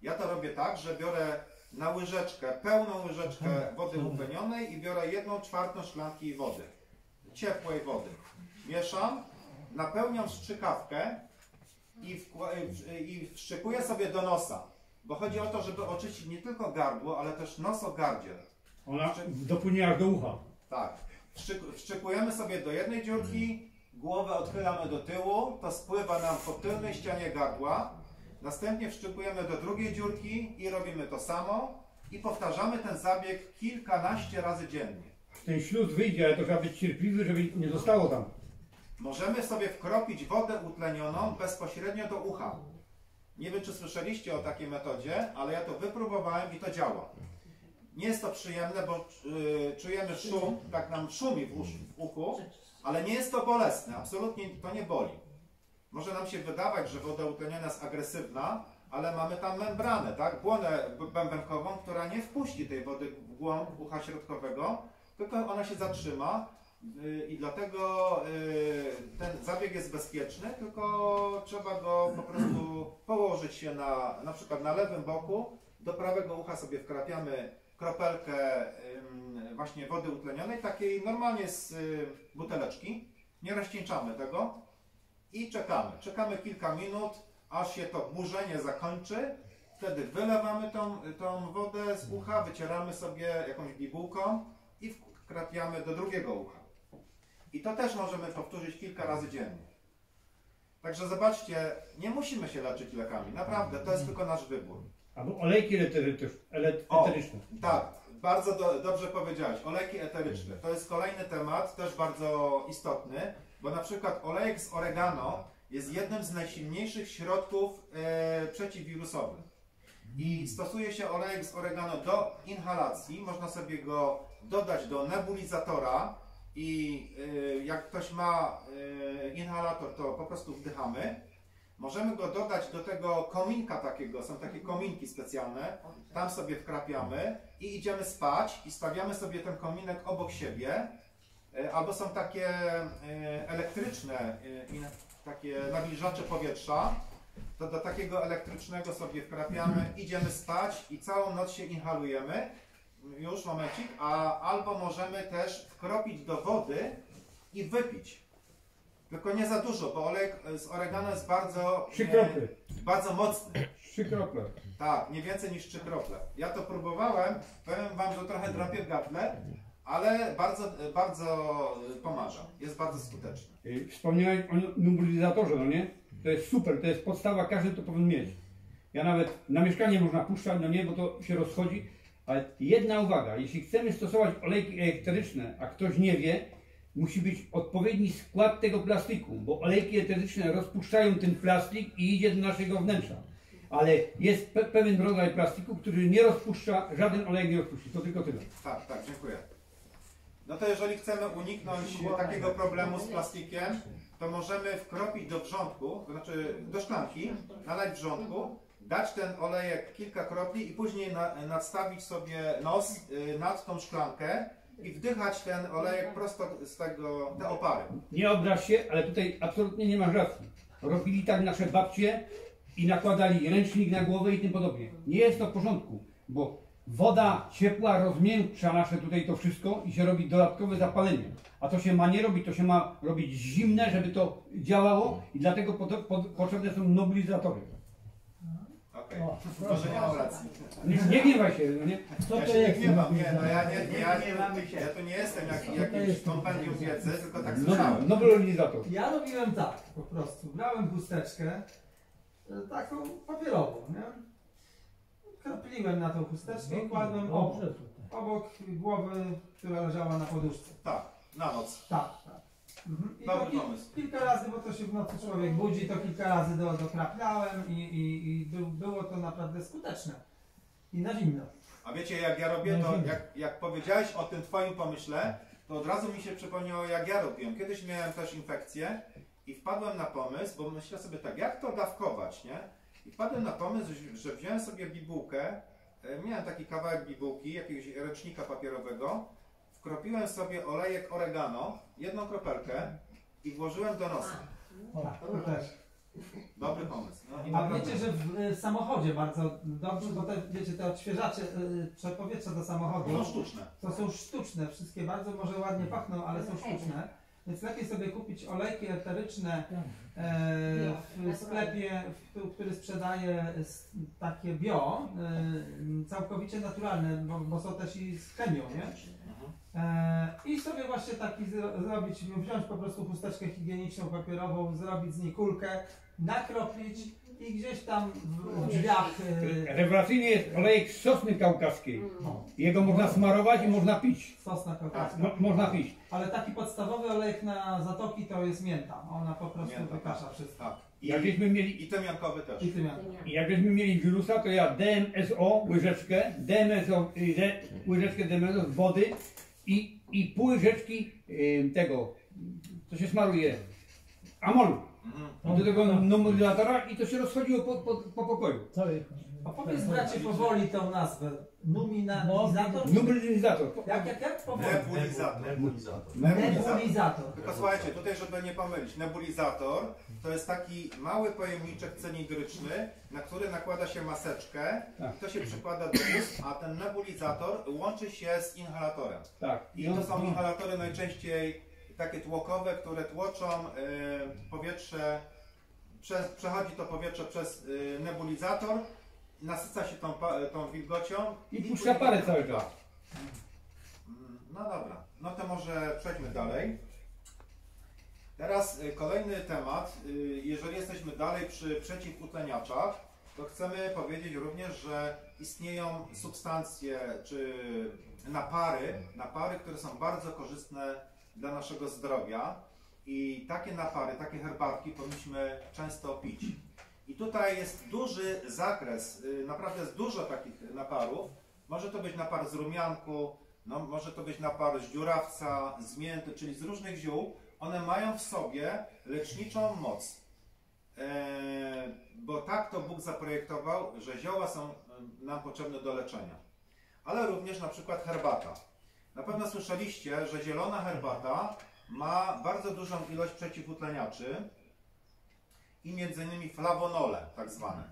Ja to robię tak, że biorę na łyżeczkę, pełną łyżeczkę wody utlenionej i biorę jedną czwartą szklanki wody. Ciepłej wody. Mieszam, napełniam strzykawkę i, i wszczykuję sobie do nosa. Bo chodzi o to, żeby oczyścić nie tylko gardło, ale też nosogardziel. Ona dopłynie aż do ucha. Tak. Wszczyk- Wszczykujemy sobie do jednej dziurki, głowę odchylamy do tyłu, to spływa nam po tylnej ścianie gardła. Następnie wszczykujemy do drugiej dziurki i robimy to samo. I powtarzamy ten zabieg kilkanaście razy dziennie. Ten śluz wyjdzie, ale to trzeba być cierpliwy, żeby nie zostało tam. Możemy sobie wkropić wodę utlenioną bezpośrednio do ucha. Nie wiem, czy słyszeliście o takiej metodzie, ale ja to wypróbowałem i to działa. Nie jest to przyjemne, bo y, czujemy szum, tak nam szumi w, w uchu, ale nie jest to bolesne, absolutnie to nie boli. Może nam się wydawać, że woda utleniona jest agresywna, ale mamy tam membranę, tak? Błonę bębenkową, która nie wpuści tej wody w głąb ucha środkowego, tylko ona się zatrzyma y, i dlatego y, ten zabieg jest bezpieczny, tylko trzeba go po prostu położyć się na, na przykład na lewym boku, do prawego ucha sobie wkrapiamy kropelkę właśnie wody utlenionej, takiej normalnie z y, buteleczki, nie rozcieńczamy tego i czekamy. Czekamy kilka minut, aż się to burzenie zakończy. Wtedy wylewamy tą, tą wodę z ucha, wycieramy sobie jakąś bibułką i wkrapiamy do drugiego ucha. I to też możemy powtórzyć kilka razy dziennie. Także zobaczcie, nie musimy się leczyć lekami. Naprawdę, to jest tylko nasz wybór. Albo olejki eteryczne. Tak, bardzo do, dobrze powiedziałeś. Olejki eteryczne. To jest kolejny temat, też bardzo istotny, bo na przykład olejek z oregano jest jednym z najsilniejszych środków e, przeciwwirusowych. I stosuje się olejek z oregano do inhalacji. Można sobie go dodać do nebulizatora i e, jak ktoś ma e, inhalator, to po prostu wdychamy. Możemy go dodać do tego kominka takiego, są takie kominki specjalne, tam sobie wkrapiamy i idziemy spać i stawiamy sobie ten kominek obok siebie. E, Albo są takie e, elektryczne, e, takie nawilżacze powietrza. To do takiego elektrycznego sobie wkrapiamy, idziemy spać i całą noc się inhalujemy. Już momencik, a albo możemy też wkropić do wody i wypić. Tylko nie za dużo, bo olej z oregano jest bardzo, Trzy krople. bardzo mocny. Trzy krople. Tak, nie więcej niż trzy krople. Ja to próbowałem, powiem Wam, że trochę drapie w gardle, ale bardzo, bardzo pomaga. Jest bardzo skuteczny. Y, Wspomniałeś o nebulizatorze, no nie? To jest super, to jest podstawa, każdy to powinien mieć. Ja nawet na mieszkanie można puszczać, no nie, bo to się rozchodzi. Ale jedna uwaga, jeśli chcemy stosować olejki eteryczne, a ktoś nie wie, musi być odpowiedni skład tego plastiku, bo olejki eteryczne rozpuszczają ten plastik i idzie do naszego wnętrza. Ale jest pe pewien rodzaj plastiku, który nie rozpuszcza, żaden olejek nie rozpuści, to tylko tyle. Tak, tak, dziękuję. No to jeżeli chcemy uniknąć takiego problemu z plastikiem, to możemy wkropić do wrzątku, to znaczy do szklanki, nalać wrzątku, dać ten olejek kilka kropli i później na, nadstawić sobie nos y, nad tą szklankę i wdychać ten olejek prosto z tego, te opary. Nie obraź się, ale tutaj absolutnie nie masz racji. Robili tak nasze babcie i nakładali ręcznik na głowę i tym podobnie. Nie jest to w porządku, bo woda ciepła rozmiękcza nasze tutaj to wszystko i się robi dodatkowe zapalenie. A to się ma nie robić, to się ma robić zimne, żeby to działało i dlatego po, po, potrzebne są nobilizatory. O, może nie mam racji. Nie, nie gniewaj się, no nie? Co Ja to się nie jest? gniewam, nie, no ja nie, ja, Nie ja tu nie jestem jak, jakimś jest? kompendium wiedzy, tylko tak No, słyszałem. nobilizator. Ja robiłem tak po prostu. Brałem chusteczkę, e, taką papierową, nie? Kropliłem na tą chusteczkę i kładłem obok, Dobrze tutaj. obok głowy, która leżała na poduszce. Tak, na noc. Tak, tak. Mhm. I Dobry to pomysł. kilka razy, bo to się w nocy człowiek budzi, to kilka razy do, dokraplałem i, i, i był, było to naprawdę skuteczne. I na zimno. A wiecie, jak ja robię to, jak, jak powiedziałeś o tym Twoim pomyśle, to od razu mi się przypomniało, jak ja robiłem. Kiedyś miałem też infekcję i wpadłem na pomysł, bo myślę sobie tak, jak to dawkować, nie? I wpadłem na pomysł, że- że wziąłem sobie bibułkę, e, miałem taki kawałek bibułki, jakiegoś ręcznika papierowego, wkropiłem sobie olejek oregano, jedną kropelkę i włożyłem do nosa. Tak, to też. Dobry pomysł. No, A wiecie, że w y, samochodzie bardzo dobrze, bo te, wiecie, te odświeżacze y, powietrza do samochodu Są sztuczne. to są sztuczne, wszystkie bardzo może ładnie pachną, ale są sztuczne. Więc lepiej sobie kupić olejki eteryczne e, w sklepie, w, który sprzedaje s- takie bio, e, całkowicie naturalne, bo, bo są też i z chemią, nie? E, I sobie właśnie taki zro, zrobić, wziąć po prostu chusteczkę higieniczną, papierową, zrobić z niej kulkę, nakroplić i gdzieś tam w, drzwiach. E, Rewelacyjnie jest olejek z sosny kaukaskiej. o, Jego można smarować i można pić. sosna Tak, kokajska. Mo, można pić. Ale taki podstawowy olejek na zatoki to jest mięta. Ona po prostu Mięta, wykasza wszystko. Tak. I, Jak żeśmy mieli I tymiankowy też. I tymian. I jak żeśmy mieli wirusa, to ja DMSO, łyżeczkę, DMSO, y, łyżeczkę DMSO z wody i, i pół łyżeczki y, tego, co się smaruje, amolu. Mhm. Do tego nobilizatora i to się rozchodziło po, po, po pokoju. Jest? Opowiedz bracie powoli tą nazwę. Numinator? Nobilizator. Jak, jak, jak? Powoli. Nebulizator. Nebulizator. Tylko słuchajcie, tutaj żeby nie pomylić, nebulizator to jest taki mały pojemniczek cylindryczny, na który nakłada się maseczkę Tak. i to się przykłada do ust, a ten nebulizator łączy się z inhalatorem. Tak. I to są inhalatory najczęściej takie tłokowe, które tłoczą y, powietrze, przez, przechodzi to powietrze przez y, nebulizator, nasyca się tą, tą wilgocią I puszcza parę cały czas. Mm, No dobra, no to może przejdźmy dalej. Teraz y, kolejny temat. Y, Jeżeli jesteśmy dalej przy przeciwutleniaczach, to chcemy powiedzieć również, że istnieją substancje czy napary, napary, które są bardzo korzystne dla naszego zdrowia i takie napary, takie herbatki powinniśmy często pić. I tutaj jest duży zakres, y, naprawdę jest dużo takich naparów. Może to być napar z rumianku, no, może to być napar z dziurawca, z mięty, czyli z różnych ziół. One mają w sobie leczniczą moc. E, bo tak to Bóg zaprojektował, że zioła są e, nam potrzebne do leczenia. Ale również na przykład herbata. Na pewno słyszeliście, że zielona herbata ma bardzo dużą ilość przeciwutleniaczy i między innymi flawonole tak zwane.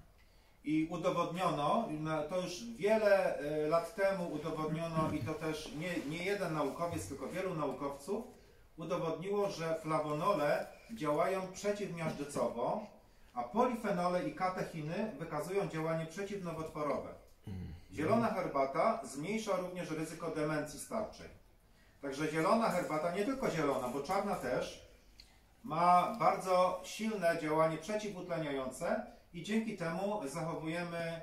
I udowodniono, to już wiele e, lat temu udowodniono i to też nie, nie jeden naukowiec, tylko wielu naukowców udowodniło, że flawonole działają przeciwmiażdżycowo, a polifenole i katechiny wykazują działanie przeciwnowotworowe. Zielona herbata zmniejsza również ryzyko demencji starczej. Także zielona herbata, nie tylko zielona, bo czarna też, ma bardzo silne działanie przeciwutleniające i dzięki temu zachowujemy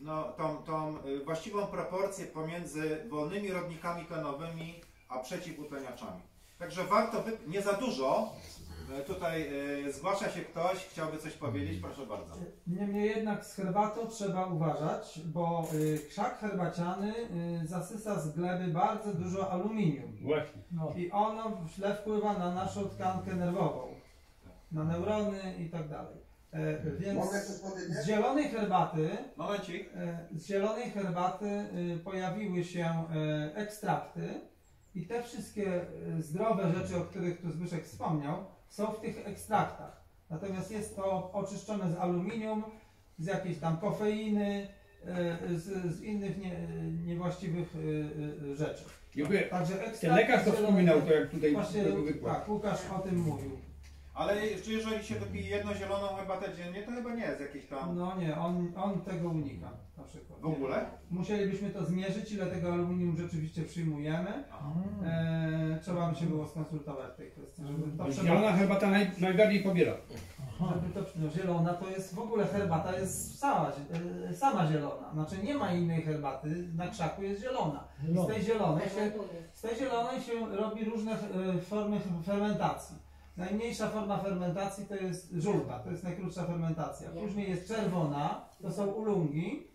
no, tą, tą y, właściwą proporcję pomiędzy wolnymi rodnikami tlenowymi a przeciwutleniaczami. Także warto, nie za dużo, tutaj y, zgłasza się ktoś, chciałby coś powiedzieć, proszę bardzo. Niemniej jednak z herbatą trzeba uważać, bo y, krzak herbaciany y, zasysa z gleby bardzo dużo aluminium. Właśnie. No. I ono źle wpływa na naszą tkankę nerwową, na neurony i tak dalej. E, Więc Mogę coś powiedzieć? z zielonej herbaty, Momencik. e, z zielonej herbaty y, pojawiły się e, ekstrakty i te wszystkie e, zdrowe rzeczy, o których tu Zbyszek wspomniał, są w tych ekstraktach. Natomiast jest to oczyszczone z aluminium, z jakiejś tam kofeiny, e, z, z innych nie, niewłaściwych e, rzeczy. Dziękuję. Także Ten ekstrakt lekarz to wspominał, to jak tutaj Właśnie, tak, Łukasz o tym mówił. Ale czy jeżeli się wypije jedną zieloną herbatę dziennie, to chyba nie jest jakieś tam... No nie, on, on tego unika na przykład. W ogóle? Musielibyśmy to zmierzyć, ile tego aluminium rzeczywiście przyjmujemy. E, trzeba by się było skonsultować w tej kwestii, żeby to Zielona herbata naj, najbardziej pobiera. żeby to, no, zielona to jest w ogóle herbata jest sama, e, sama zielona. Znaczy nie ma innej herbaty, na krzaku jest zielona. I z tej zielonej się, z tej zielonej się robi różne e, formy fermentacji. Najmniejsza forma fermentacji to jest żółta, to jest najkrótsza fermentacja. Później jest czerwona, to są ulungi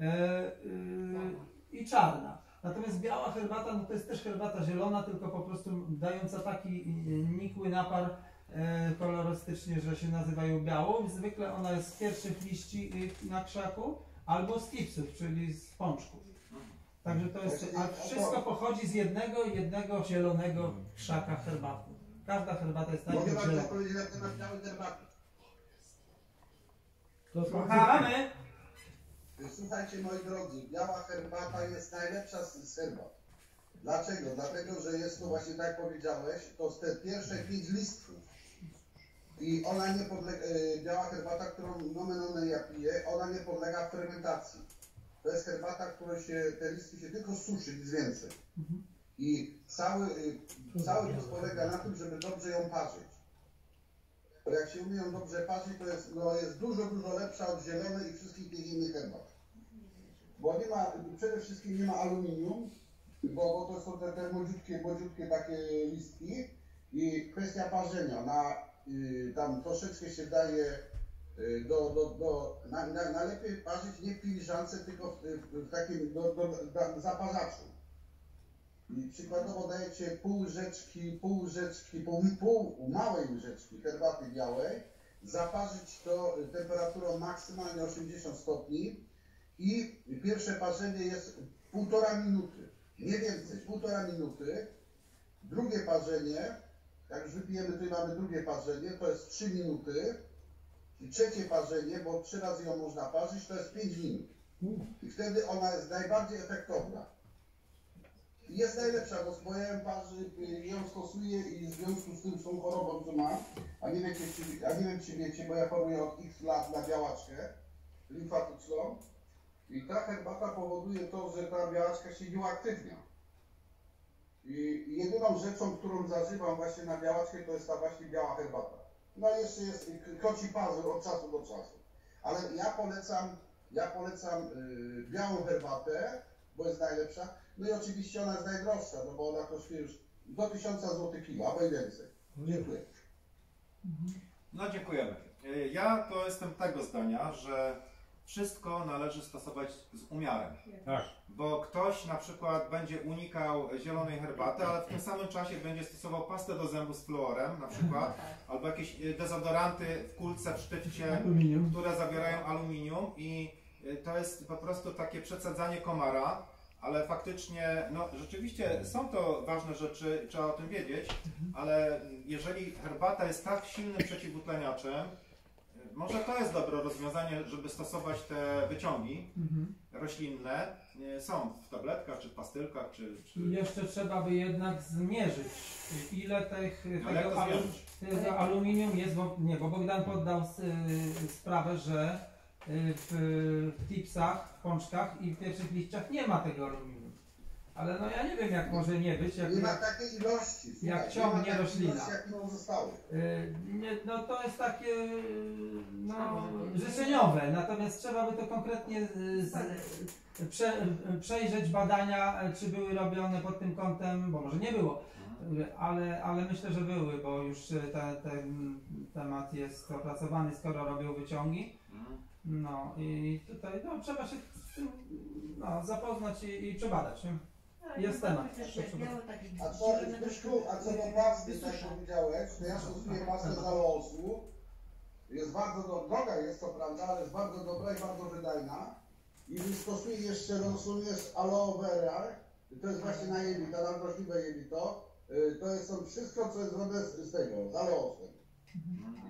e, e, i czarna. Natomiast biała herbata, no to jest też herbata zielona, tylko po prostu dająca taki e, nikły napar kolorystycznie, że się nazywają białą. Zwykle ona jest z pierwszych liści na krzaku albo z tipsów, czyli z pączków. Także to jest, a wszystko pochodzi z jednego, jednego zielonego krzaka herbaty. Każda herbata jest Mogę najpierw wam coś zielona. powiedzieć na temat herbaty. To Słuchamy? Słuchajcie moi drodzy, biała herbata jest najlepsza z, herbat. Dlaczego? Dlatego, że jest to właśnie tak jak powiedziałeś, to z te pierwsze pięć listków. I ona nie podlega, e, biała herbata, którą nomen omen ja piję, ona nie podlega fermentacji. To jest herbata, która się, te listki się tylko suszy, nic więcej. I cały, y, cały plus polega na tym, żeby dobrze ją parzyć. Bo jak się umie ją dobrze parzyć, to jest, no, jest dużo, dużo lepsza od zielonej i wszystkich tych innych herbat. Bo nie ma, przede wszystkim nie ma aluminium, bo, bo to są te, te młodziutkie, młodziutkie takie listki i kwestia parzenia. Na, y, tam troszeczkę się daje y, do, do, do na, na, najlepiej parzyć nie w filiżance, tylko w, w, w takim do, do, do, zaparzaczu. I przykładowo dajecie pół łyżeczki, pół łyżeczki, pół, pół małej łyżeczki herbaty białej, zaparzyć to temperaturą maksymalnie 80 stopni i pierwsze parzenie jest półtora minuty, nie więcej, półtora minuty. Drugie parzenie, jak już wypijemy, tutaj mamy drugie parzenie, to jest 3 minuty. I trzecie parzenie, bo trzy razy ją można parzyć, to jest 5 minut. I wtedy ona jest najbardziej efektowna. Jest najlepsza, bo ją parzy, y, ją stosuję i w związku z tym z tą chorobą, co mam, a nie, wiecie, czy, a nie wiem czy wiecie, bo ja choruję od x lat na białaczkę limfatyczną i ta herbata powoduje to, że ta białaczka się nie uaktywnia. I jedyną rzeczą, którą zażywam właśnie na białaczkę, to jest ta właśnie biała herbata. No jeszcze jest koci pazur od czasu do czasu. Ale ja polecam, ja polecam y, białą herbatę, bo jest najlepsza. No i oczywiście ona jest najdroższa, no bo ona kosztuje już do 1000 zł kilo, albo i więcej. Dziękuję. No dziękujemy. Y, Ja to jestem tego zdania, że wszystko należy stosować z umiarem. Tak. Bo ktoś na przykład będzie unikał zielonej herbaty, ale w tym samym czasie będzie stosował pastę do zębów z fluorem na przykład, albo jakieś y, dezodoranty w kulce, w sztywcie, Aluminium. które zawierają aluminium i y, to jest po prostu takie przesadzanie komara, ale faktycznie, no rzeczywiście są to ważne rzeczy, trzeba o tym wiedzieć, ale jeżeli herbata jest tak silnym przeciwutleniaczem, może to jest dobre rozwiązanie, żeby stosować te wyciągi Mhm. roślinne. Są w tabletkach, czy w pastylkach, czy... czy... Jeszcze trzeba by jednak zmierzyć, ile tych, tego, to alu, zmierzyć? tego aluminium jest, bo, nie, bo Bogdan poddał y, sprawę, że w, w tipsach, w pączkach i w pierwszych liściach nie ma tego aluminium. Ale no ja nie wiem jak może nie być, jak, Nie ma takiej ilości. słuchaj, jak nie ciągnie roślina. ilości, jak pozostały. y, nie, no to jest takie y, no, życzeniowe, natomiast trzeba by to konkretnie y, z, prze, y, przejrzeć badania, y, czy były robione pod tym kątem, bo może nie było. Ale, ale myślę, że były, bo już te, ten temat jest opracowany, skoro robią wyciągi. No i tutaj no, trzeba się z tym no, zapoznać i, i przebadać. Nie? Jest temat. A co, Zbyszku, a co do pasty, tak jak powiedziałeś, to ja stosuję pastę z aloesu. Jest bardzo do, droga jest to prawda, ale jest bardzo dobra i bardzo wydajna. I stosuję jeszcze, rozumiesz, aloe vera, to jest właśnie na jelita, na wrażliwe jelito. Y, To jest są wszystko, co jest zrobione z, z tego, z aloesem.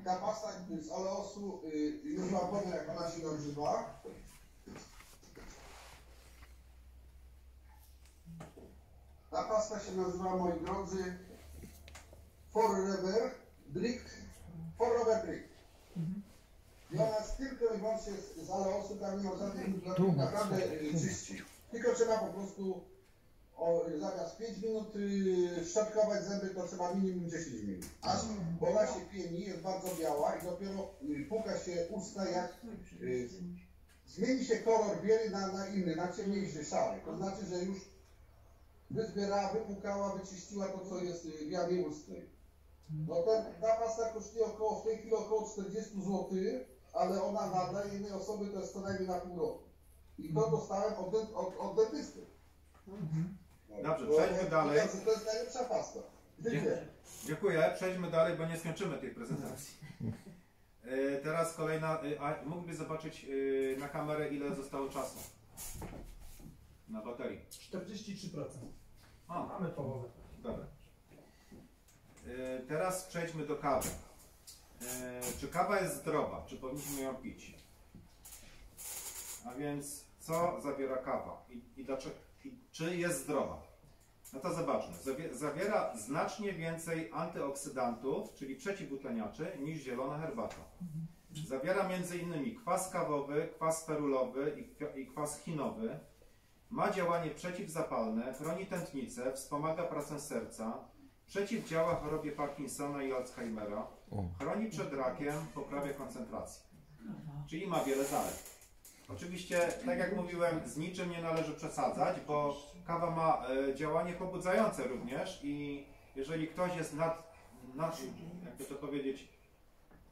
Ta pasta z aloesu, y, już wam powiem jak ona się nazywa. Ta pasta się nazywa, moi drodzy, Forever Brick, Forever Brick. I ona jest tylko i wyłącznie z, z aleosu, tam nie ma żadnych naprawdę y, czyści. Tylko trzeba po prostu o, zamiast 5 minut y, szczotkować zęby, to trzeba minimum 10 minut. Aż bo ona się pieni, jest bardzo biała i dopiero y, puka się usta jak y, zmieni się kolor bieli na, na inny, na ciemniejszy, szary. To znaczy, że już wyzbierała, wypukała, wyczyściła to, co jest y, w jamie ustnej. No ten, ta pasta kosztuje około, w tej chwili około 40 zł, ale ona na dla jednej osoby to jest co najmniej na pół roku. I to dostałem od, od, od dentysty. No, Dobrze, bo- przejdźmy dalej. To jest najlepsza pasta. Dziękuję. Dziękuję. Przejdźmy dalej, bo nie skończymy tej prezentacji. E, Teraz kolejna. e, A mógłby zobaczyć e, na kamerę, ile zostało czasu na baterii. 43%. O, Mamy połowę. dobra. Teraz przejdźmy do kawy. Czy kawa jest zdrowa? Czy powinniśmy ją pić? A więc co zawiera kawa i, i, dlaczego, czy jest zdrowa? No to zobaczmy. Zawie- Zawiera znacznie więcej antyoksydantów, czyli przeciwutleniaczy, niż zielona herbata. Zawiera m.in. kwas kawowy, kwas ferulowy i kwas chinowy. Ma działanie przeciwzapalne, chroni tętnicę, wspomaga pracę serca, przeciwdziała chorobie Parkinsona i Alzheimera, chroni przed rakiem, poprawia koncentrację. Czyli ma wiele zalet. Oczywiście, tak jak mówiłem, z niczym nie należy przesadzać, bo kawa ma e, działanie pobudzające również i jeżeli ktoś jest nad, nad, jakby to powiedzieć,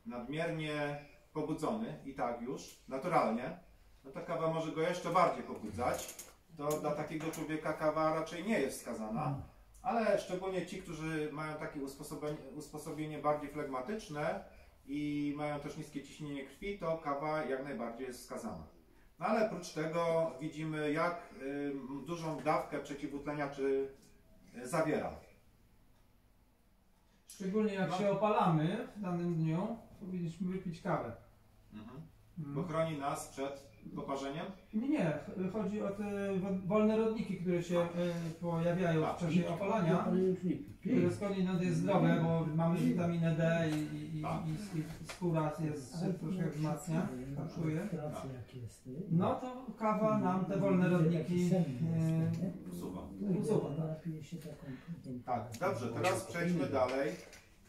nadmiernie pobudzony i tak już, naturalnie, no to kawa może go jeszcze bardziej pobudzać. To dla takiego człowieka kawa raczej nie jest wskazana, ale szczególnie ci, którzy mają takie usposobienie, usposobienie bardziej flegmatyczne i mają też niskie ciśnienie krwi, to kawa jak najbardziej jest wskazana. No ale oprócz tego widzimy, jak y, dużą dawkę przeciwutleniaczy y, zawiera. Szczególnie jak No. się opalamy w danym dniu, powinniśmy wypić kawę. Mhm. Bo chroni nas przed poparzeniem. Nie, nie, ch- chodzi o te wo- wolne rodniki, które się e, pojawiają A, w czasie opalania. Które skądinąd jest zdrowe, bo mamy witaminę D i, i, i, Tak. i, i skóra jest, troszkę wzmacnia, pracuje. No to kawa nam te wolne rodniki e, Usuwa. usuwa. Tak, dobrze, teraz przejdźmy dalej.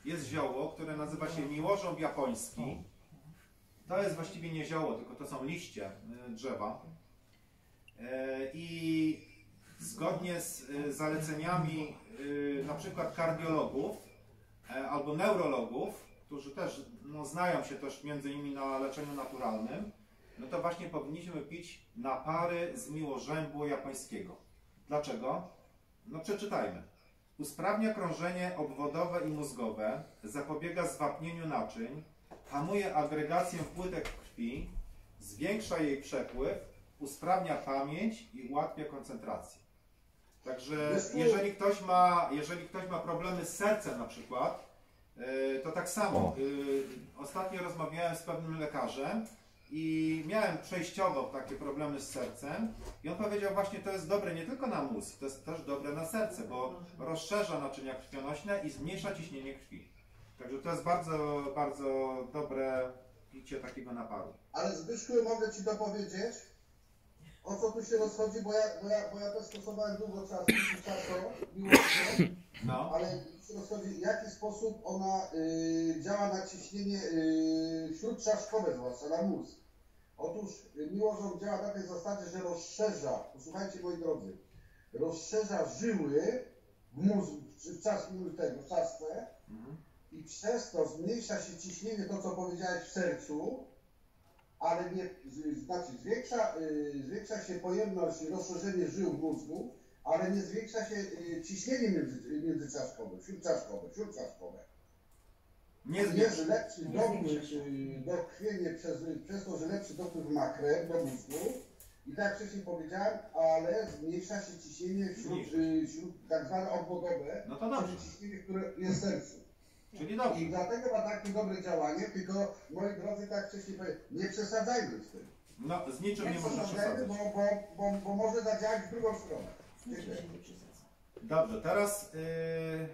Jest zioło, które nazywa się miłożąb japoński. To jest właściwie nie zioło, tylko to są liście y, drzewa. E, I zgodnie z y, zaleceniami y, na przykład kardiologów e, albo neurologów, którzy też no, znają się też między innymi na leczeniu naturalnym, no to właśnie powinniśmy pić napary z miłożębu japońskiego. Dlaczego? No przeczytajmy. Usprawnia krążenie obwodowe i mózgowe, zapobiega zwapnieniu naczyń, hamuje agregację płytek krwi, zwiększa jej przepływ, usprawnia pamięć i ułatwia koncentrację. Także jeżeli ktoś ma, jeżeli ktoś ma problemy z sercem na przykład, yy, to tak samo. Yy, Ostatnio rozmawiałem z pewnym lekarzem i miałem przejściowo takie problemy z sercem i on powiedział właśnie to jest dobre nie tylko na mózg, to jest też dobre na serce, bo rozszerza naczynia krwionośne i zmniejsza ciśnienie krwi. Także to jest bardzo, bardzo dobre picie takiego naparu. Ale Zbyszku, mogę Ci to powiedzieć? O co tu się rozchodzi, bo ja, bo ja, bo ja to stosowałem długo czasu, czasu miłością, No, ale się rozchodzi, w jaki sposób ona y, działa na ciśnienie y, śródczaszkowe, zwłaszcza na mózg. Otóż y, miłożąb działa na tej zasadzie, że rozszerza, posłuchajcie moi drodzy, rozszerza żyły w mózgu, w czas tego, w czaszce Mhm. I przez to zmniejsza się ciśnienie, to co powiedziałeś w sercu, ale nie, znaczy zwiększa, y, zwiększa się pojemność i rozszerzenie żył w mózgu, ale nie zwiększa się y, ciśnienie między, międzyczaszkowe, śródczaszkowe, śródczaszkowe. nie Jest zwiększa. lepszy dopływ, y, dokrwienie przez, przez to, że lepszy dopływ ma krew do mózgu i tak wcześniej powiedziałem, ale zmniejsza się ciśnienie wśród, y, wśród tak zwane obwodowe, No to dobrze, czyli ciśnienie, które jest w sercu. Czyli dobrze. I dlatego ma takie dobre działanie, tylko moi drodzy, tak wcześniej powiem, nie przesadzajmy z tym. No, z niczym Nie nie można przesadzać. bo, bo, bo, bo może zadziałać w drugą stronę. Dziękuję. Dobrze, teraz yy,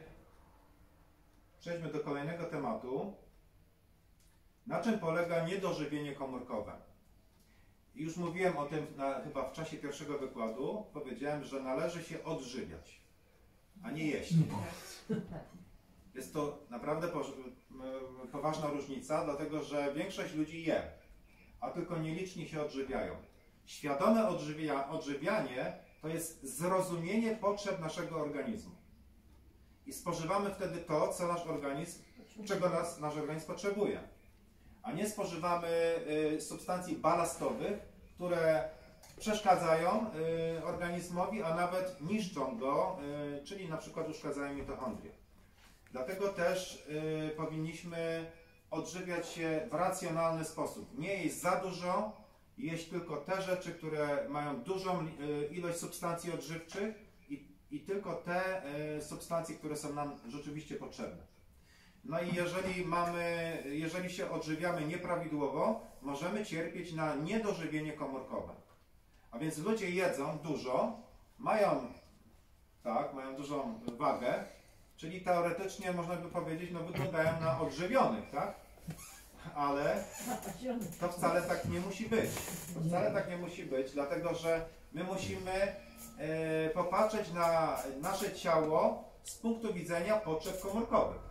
przejdźmy do kolejnego tematu. Na czym polega niedożywienie komórkowe? Już mówiłem o tym na, chyba w czasie pierwszego wykładu. Powiedziałem, że należy się odżywiać, a nie jeść. Jest to naprawdę poważna różnica, dlatego że większość ludzi je, a tylko nieliczni się odżywiają. Świadome odżywia, odżywianie to jest zrozumienie potrzeb naszego organizmu. I spożywamy wtedy to, co nasz organizm, czego nas, nasz organizm potrzebuje. A nie spożywamy y, substancji balastowych, które przeszkadzają y, organizmowi, a nawet niszczą go, y, czyli na przykład uszkadzają mitochondrie. Dlatego też y, powinniśmy odżywiać się w racjonalny sposób. Nie jeść za dużo, jeść tylko te rzeczy, które mają dużą y, ilość substancji odżywczych i, i tylko te y, substancje, które są nam rzeczywiście potrzebne. No i jeżeli mamy, jeżeli się odżywiamy nieprawidłowo, możemy cierpieć na niedożywienie komórkowe. A więc ludzie jedzą dużo, mają, tak, mają dużą wagę, czyli teoretycznie można by powiedzieć, no wyglądają na odżywionych, tak? Ale *laughs* to wcale tak nie musi być. To wcale tak nie musi być, dlatego że my musimy e, popatrzeć na nasze ciało z punktu widzenia potrzeb komórkowych.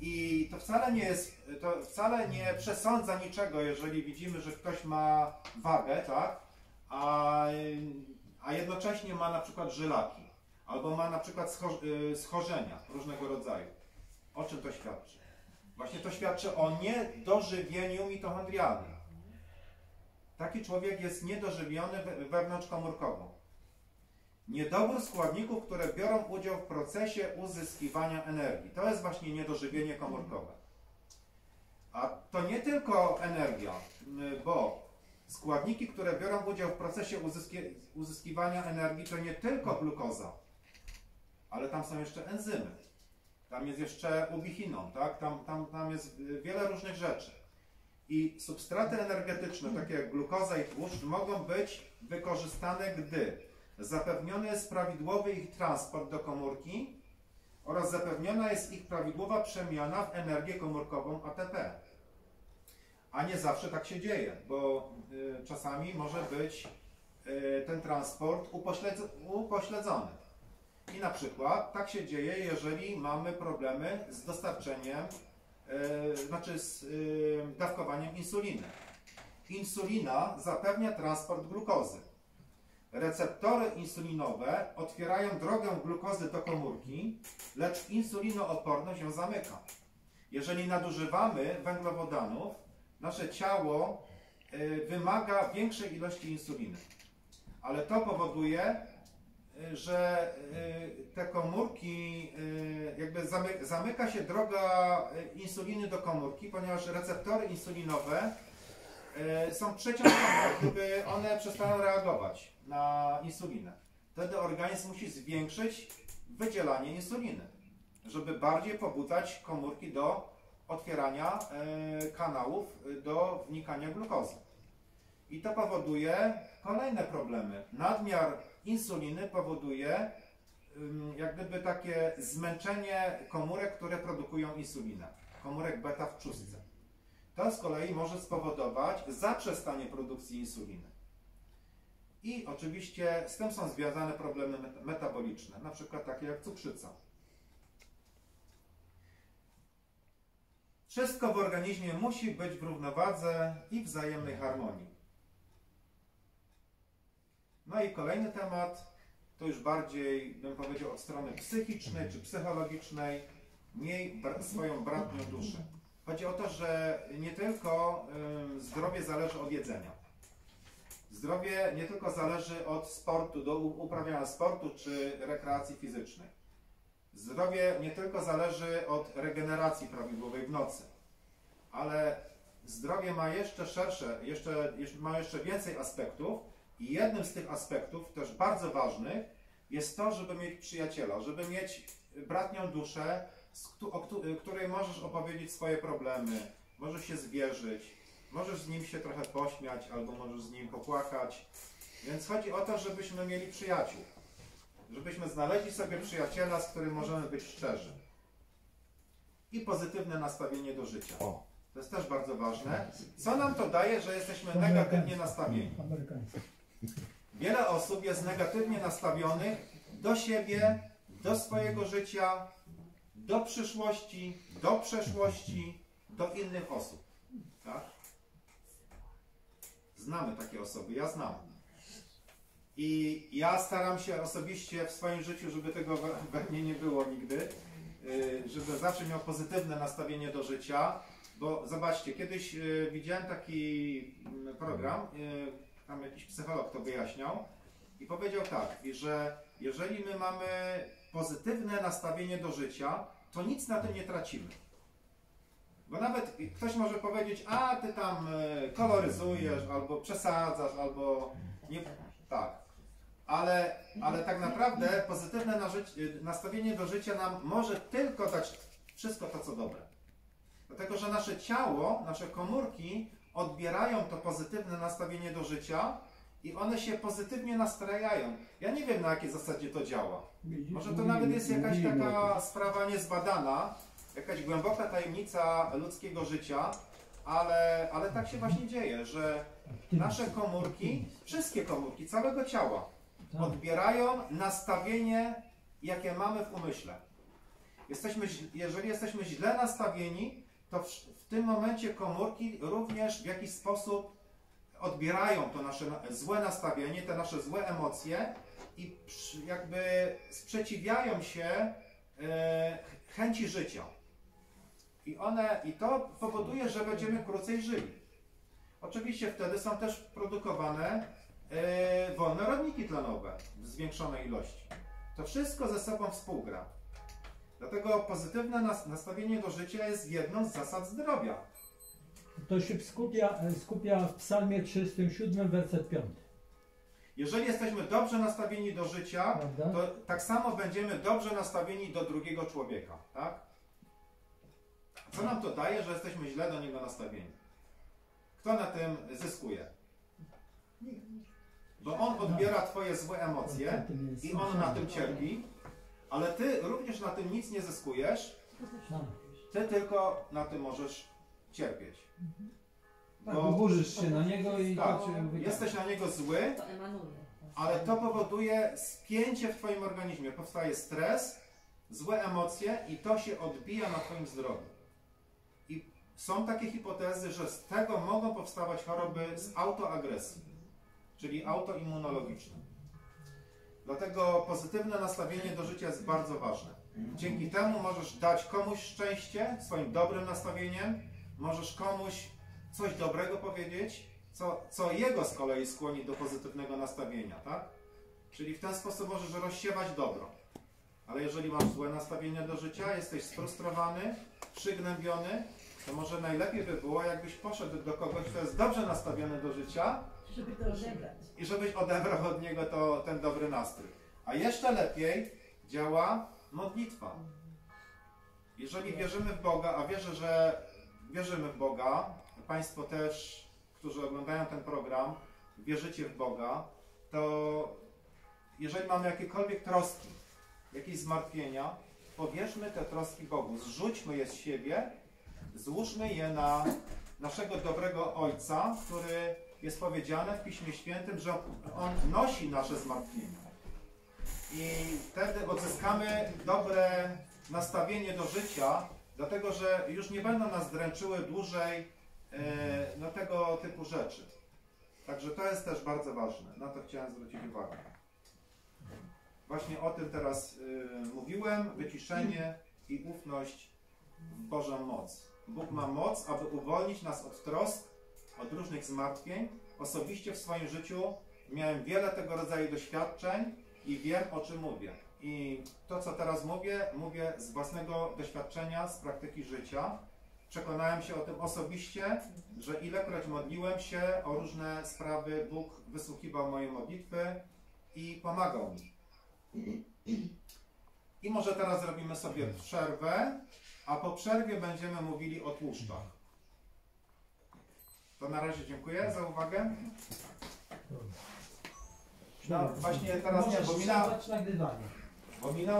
I to wcale nie jest, to wcale nie przesądza niczego, jeżeli widzimy, że ktoś ma wagę, tak? A, a jednocześnie ma na przykład żylaki, albo ma na przykład y, schorzenia różnego rodzaju. O czym to świadczy? Właśnie to świadczy o niedożywieniu mitochondrialnym. Taki człowiek jest niedożywiony we- wewnątrzkomórkowo. Niedobór składników, które biorą udział w procesie uzyskiwania energii. To jest właśnie niedożywienie komórkowe. A to nie tylko energia, y, bo składniki, które biorą udział w procesie uzyski uzyskiwania energii, to nie tylko glukoza, ale tam są jeszcze enzymy. Tam jest jeszcze ubichinon, tak? Tam, tam, tam jest wiele różnych rzeczy. I substraty energetyczne, takie jak glukoza i tłuszcz, mogą być wykorzystane, gdy zapewniony jest prawidłowy ich transport do komórki oraz zapewniona jest ich prawidłowa przemiana w energię komórkową ATP. A nie zawsze tak się dzieje, bo y, czasami może być y, ten transport upośledz- upośledzony. I na przykład tak się dzieje, jeżeli mamy problemy z dostarczeniem, y, znaczy z y, dawkowaniem insuliny. Insulina zapewnia transport glukozy. Receptory insulinowe otwierają drogę glukozy do komórki, lecz insulinooporność ją zamyka. Jeżeli nadużywamy węglowodanów, nasze ciało y, wymaga większej ilości insuliny. Ale to powoduje, że y, te komórki, y, jakby zamy, zamyka się droga y, insuliny do komórki, ponieważ receptory insulinowe są przeciążone, gdyby one przestaną reagować na insulinę. Wtedy organizm musi zwiększyć wydzielanie insuliny, żeby bardziej pobudzać komórki do otwierania kanałów do wnikania glukozy. I to powoduje kolejne problemy. Nadmiar insuliny powoduje jak gdyby takie zmęczenie komórek, które produkują insulinę. Komórek beta w trzustce. To z kolei może spowodować zaprzestanie produkcji insuliny. I oczywiście z tym są związane problemy met- metaboliczne, na przykład takie jak cukrzyca. Wszystko w organizmie musi być w równowadze i wzajemnej harmonii. No i kolejny temat, to już bardziej, bym powiedział, od strony psychicznej czy psychologicznej, miej swoją bratnią duszę. Chodzi o to, że nie tylko zdrowie zależy od jedzenia. Zdrowie nie tylko zależy od sportu, do uprawiania sportu czy rekreacji fizycznej. Zdrowie nie tylko zależy od regeneracji prawidłowej w nocy, ale zdrowie ma jeszcze szersze, jeszcze, ma jeszcze więcej aspektów i jednym z tych aspektów, też bardzo ważnych, jest to, żeby mieć przyjaciela, żeby mieć bratnią duszę, o któ- której możesz opowiedzieć swoje problemy, możesz się zwierzyć, możesz z nim się trochę pośmiać albo możesz z nim popłakać. Więc chodzi o to, żebyśmy mieli przyjaciół. Żebyśmy znaleźli sobie przyjaciela, z którym możemy być szczerzy. I pozytywne nastawienie do życia. To jest też bardzo ważne. Co nam to daje, że jesteśmy negatywnie nastawieni? Wiele osób jest negatywnie nastawionych do siebie, do swojego życia, do przyszłości, do przeszłości, do innych osób. Tak? Znamy takie osoby, ja znam. I ja staram się osobiście w swoim życiu, żeby tego we mnie nie było nigdy, yy, żeby zawsze miał pozytywne nastawienie do życia, bo zobaczcie, kiedyś yy, widziałem taki mm, program, yy, tam jakiś psycholog to wyjaśniał i powiedział tak, że jeżeli my mamy pozytywne nastawienie do życia, to nic na tym nie tracimy. Bo nawet ktoś może powiedzieć, a ty tam e, koloryzujesz, albo przesadzasz, albo nie. Tak. Ale, ale tak naprawdę pozytywne życie, nastawienie do życia nam może tylko dać wszystko to, co dobre. Dlatego, że nasze ciało, nasze komórki odbierają to pozytywne nastawienie do życia i one się pozytywnie nastrajają. Ja nie wiem, na jakiej zasadzie to działa. Może to nawet jest jakaś taka sprawa niezbadana, jakaś głęboka tajemnica ludzkiego życia, ale, ale tak się właśnie dzieje, że nasze komórki, wszystkie komórki całego ciała odbierają nastawienie, jakie mamy w umyśle. Jesteśmy, jeżeli jesteśmy źle nastawieni, to w, tym momencie komórki również w jakiś sposób odbierają to nasze na- złe nastawienie, te nasze złe emocje i jakby sprzeciwiają się e, ch- chęci życia. I, one, I to powoduje, że będziemy krócej żyli. Oczywiście wtedy są też produkowane e, wolne rodniki tlenowe w zwiększonej ilości. To wszystko ze sobą współgra. Dlatego pozytywne nas- nastawienie do życia jest jedną z zasad zdrowia. To się skupia, skupia w psalmie 37, werset 5. Jeżeli jesteśmy dobrze nastawieni do życia, Prawda? to tak samo będziemy dobrze nastawieni do drugiego człowieka, tak? Co nam to daje, że jesteśmy źle do niego nastawieni? Kto na tym zyskuje? Bo on odbiera twoje złe emocje i on na tym cierpi, ale ty również na tym nic nie zyskujesz, ty tylko na tym możesz cierpieć. Tak, Bo oburzysz się na niego i Tak, jesteś na niego zły, ale to powoduje spięcie w Twoim organizmie. Powstaje stres, złe emocje i to się odbija na Twoim zdrowiu. I są takie hipotezy, że z tego mogą powstawać choroby z autoagresji, czyli autoimmunologiczne. Dlatego pozytywne nastawienie do życia jest bardzo ważne. Dzięki temu możesz dać komuś szczęście swoim dobrym nastawieniem, możesz komuś coś dobrego powiedzieć, co, co jego z kolei skłoni do pozytywnego nastawienia, tak? Czyli w ten sposób możesz rozsiewać dobro. Ale jeżeli masz złe nastawienie do życia, jesteś sfrustrowany, przygnębiony, to może najlepiej by było, jakbyś poszedł do kogoś, kto jest dobrze nastawiony do życia Żeby to odebrać. i żebyś odebrał od niego to, ten dobry nastrój. A jeszcze lepiej działa modlitwa. Jeżeli wierzymy w Boga, a wierzę, że wierzymy w Boga, Państwo też, którzy oglądają ten program, wierzycie w Boga, to jeżeli mamy jakiekolwiek troski, jakieś zmartwienia, powierzmy te troski Bogu, zrzućmy je z siebie, złóżmy je na naszego dobrego Ojca, który jest powiedziane w Piśmie Świętym, że On nosi nasze zmartwienia. I wtedy odzyskamy dobre nastawienie do życia, dlatego że już nie będą nas dręczyły dłużej e, no, tego typu rzeczy. Także to jest też bardzo ważne. Na to chciałem zwrócić uwagę. Właśnie o tym teraz y, mówiłem. Wyciszenie i ufność w Bożą moc. Bóg ma moc, aby uwolnić nas od trosk, od różnych zmartwień. Osobiście w swoim życiu miałem wiele tego rodzaju doświadczeń i wiem o czym mówię. I to, co teraz mówię, mówię z własnego doświadczenia, z praktyki życia. Przekonałem się o tym osobiście, że ilekroć modliłem się o różne sprawy, Bóg wysłuchiwał moje modlitwy i pomagał mi. I może teraz zrobimy sobie przerwę, a po przerwie będziemy mówili o tłuszczach. To na razie dziękuję za uwagę. No właśnie teraz nie, Możesz bo minęła, przerwać nagrywanie. bo minęła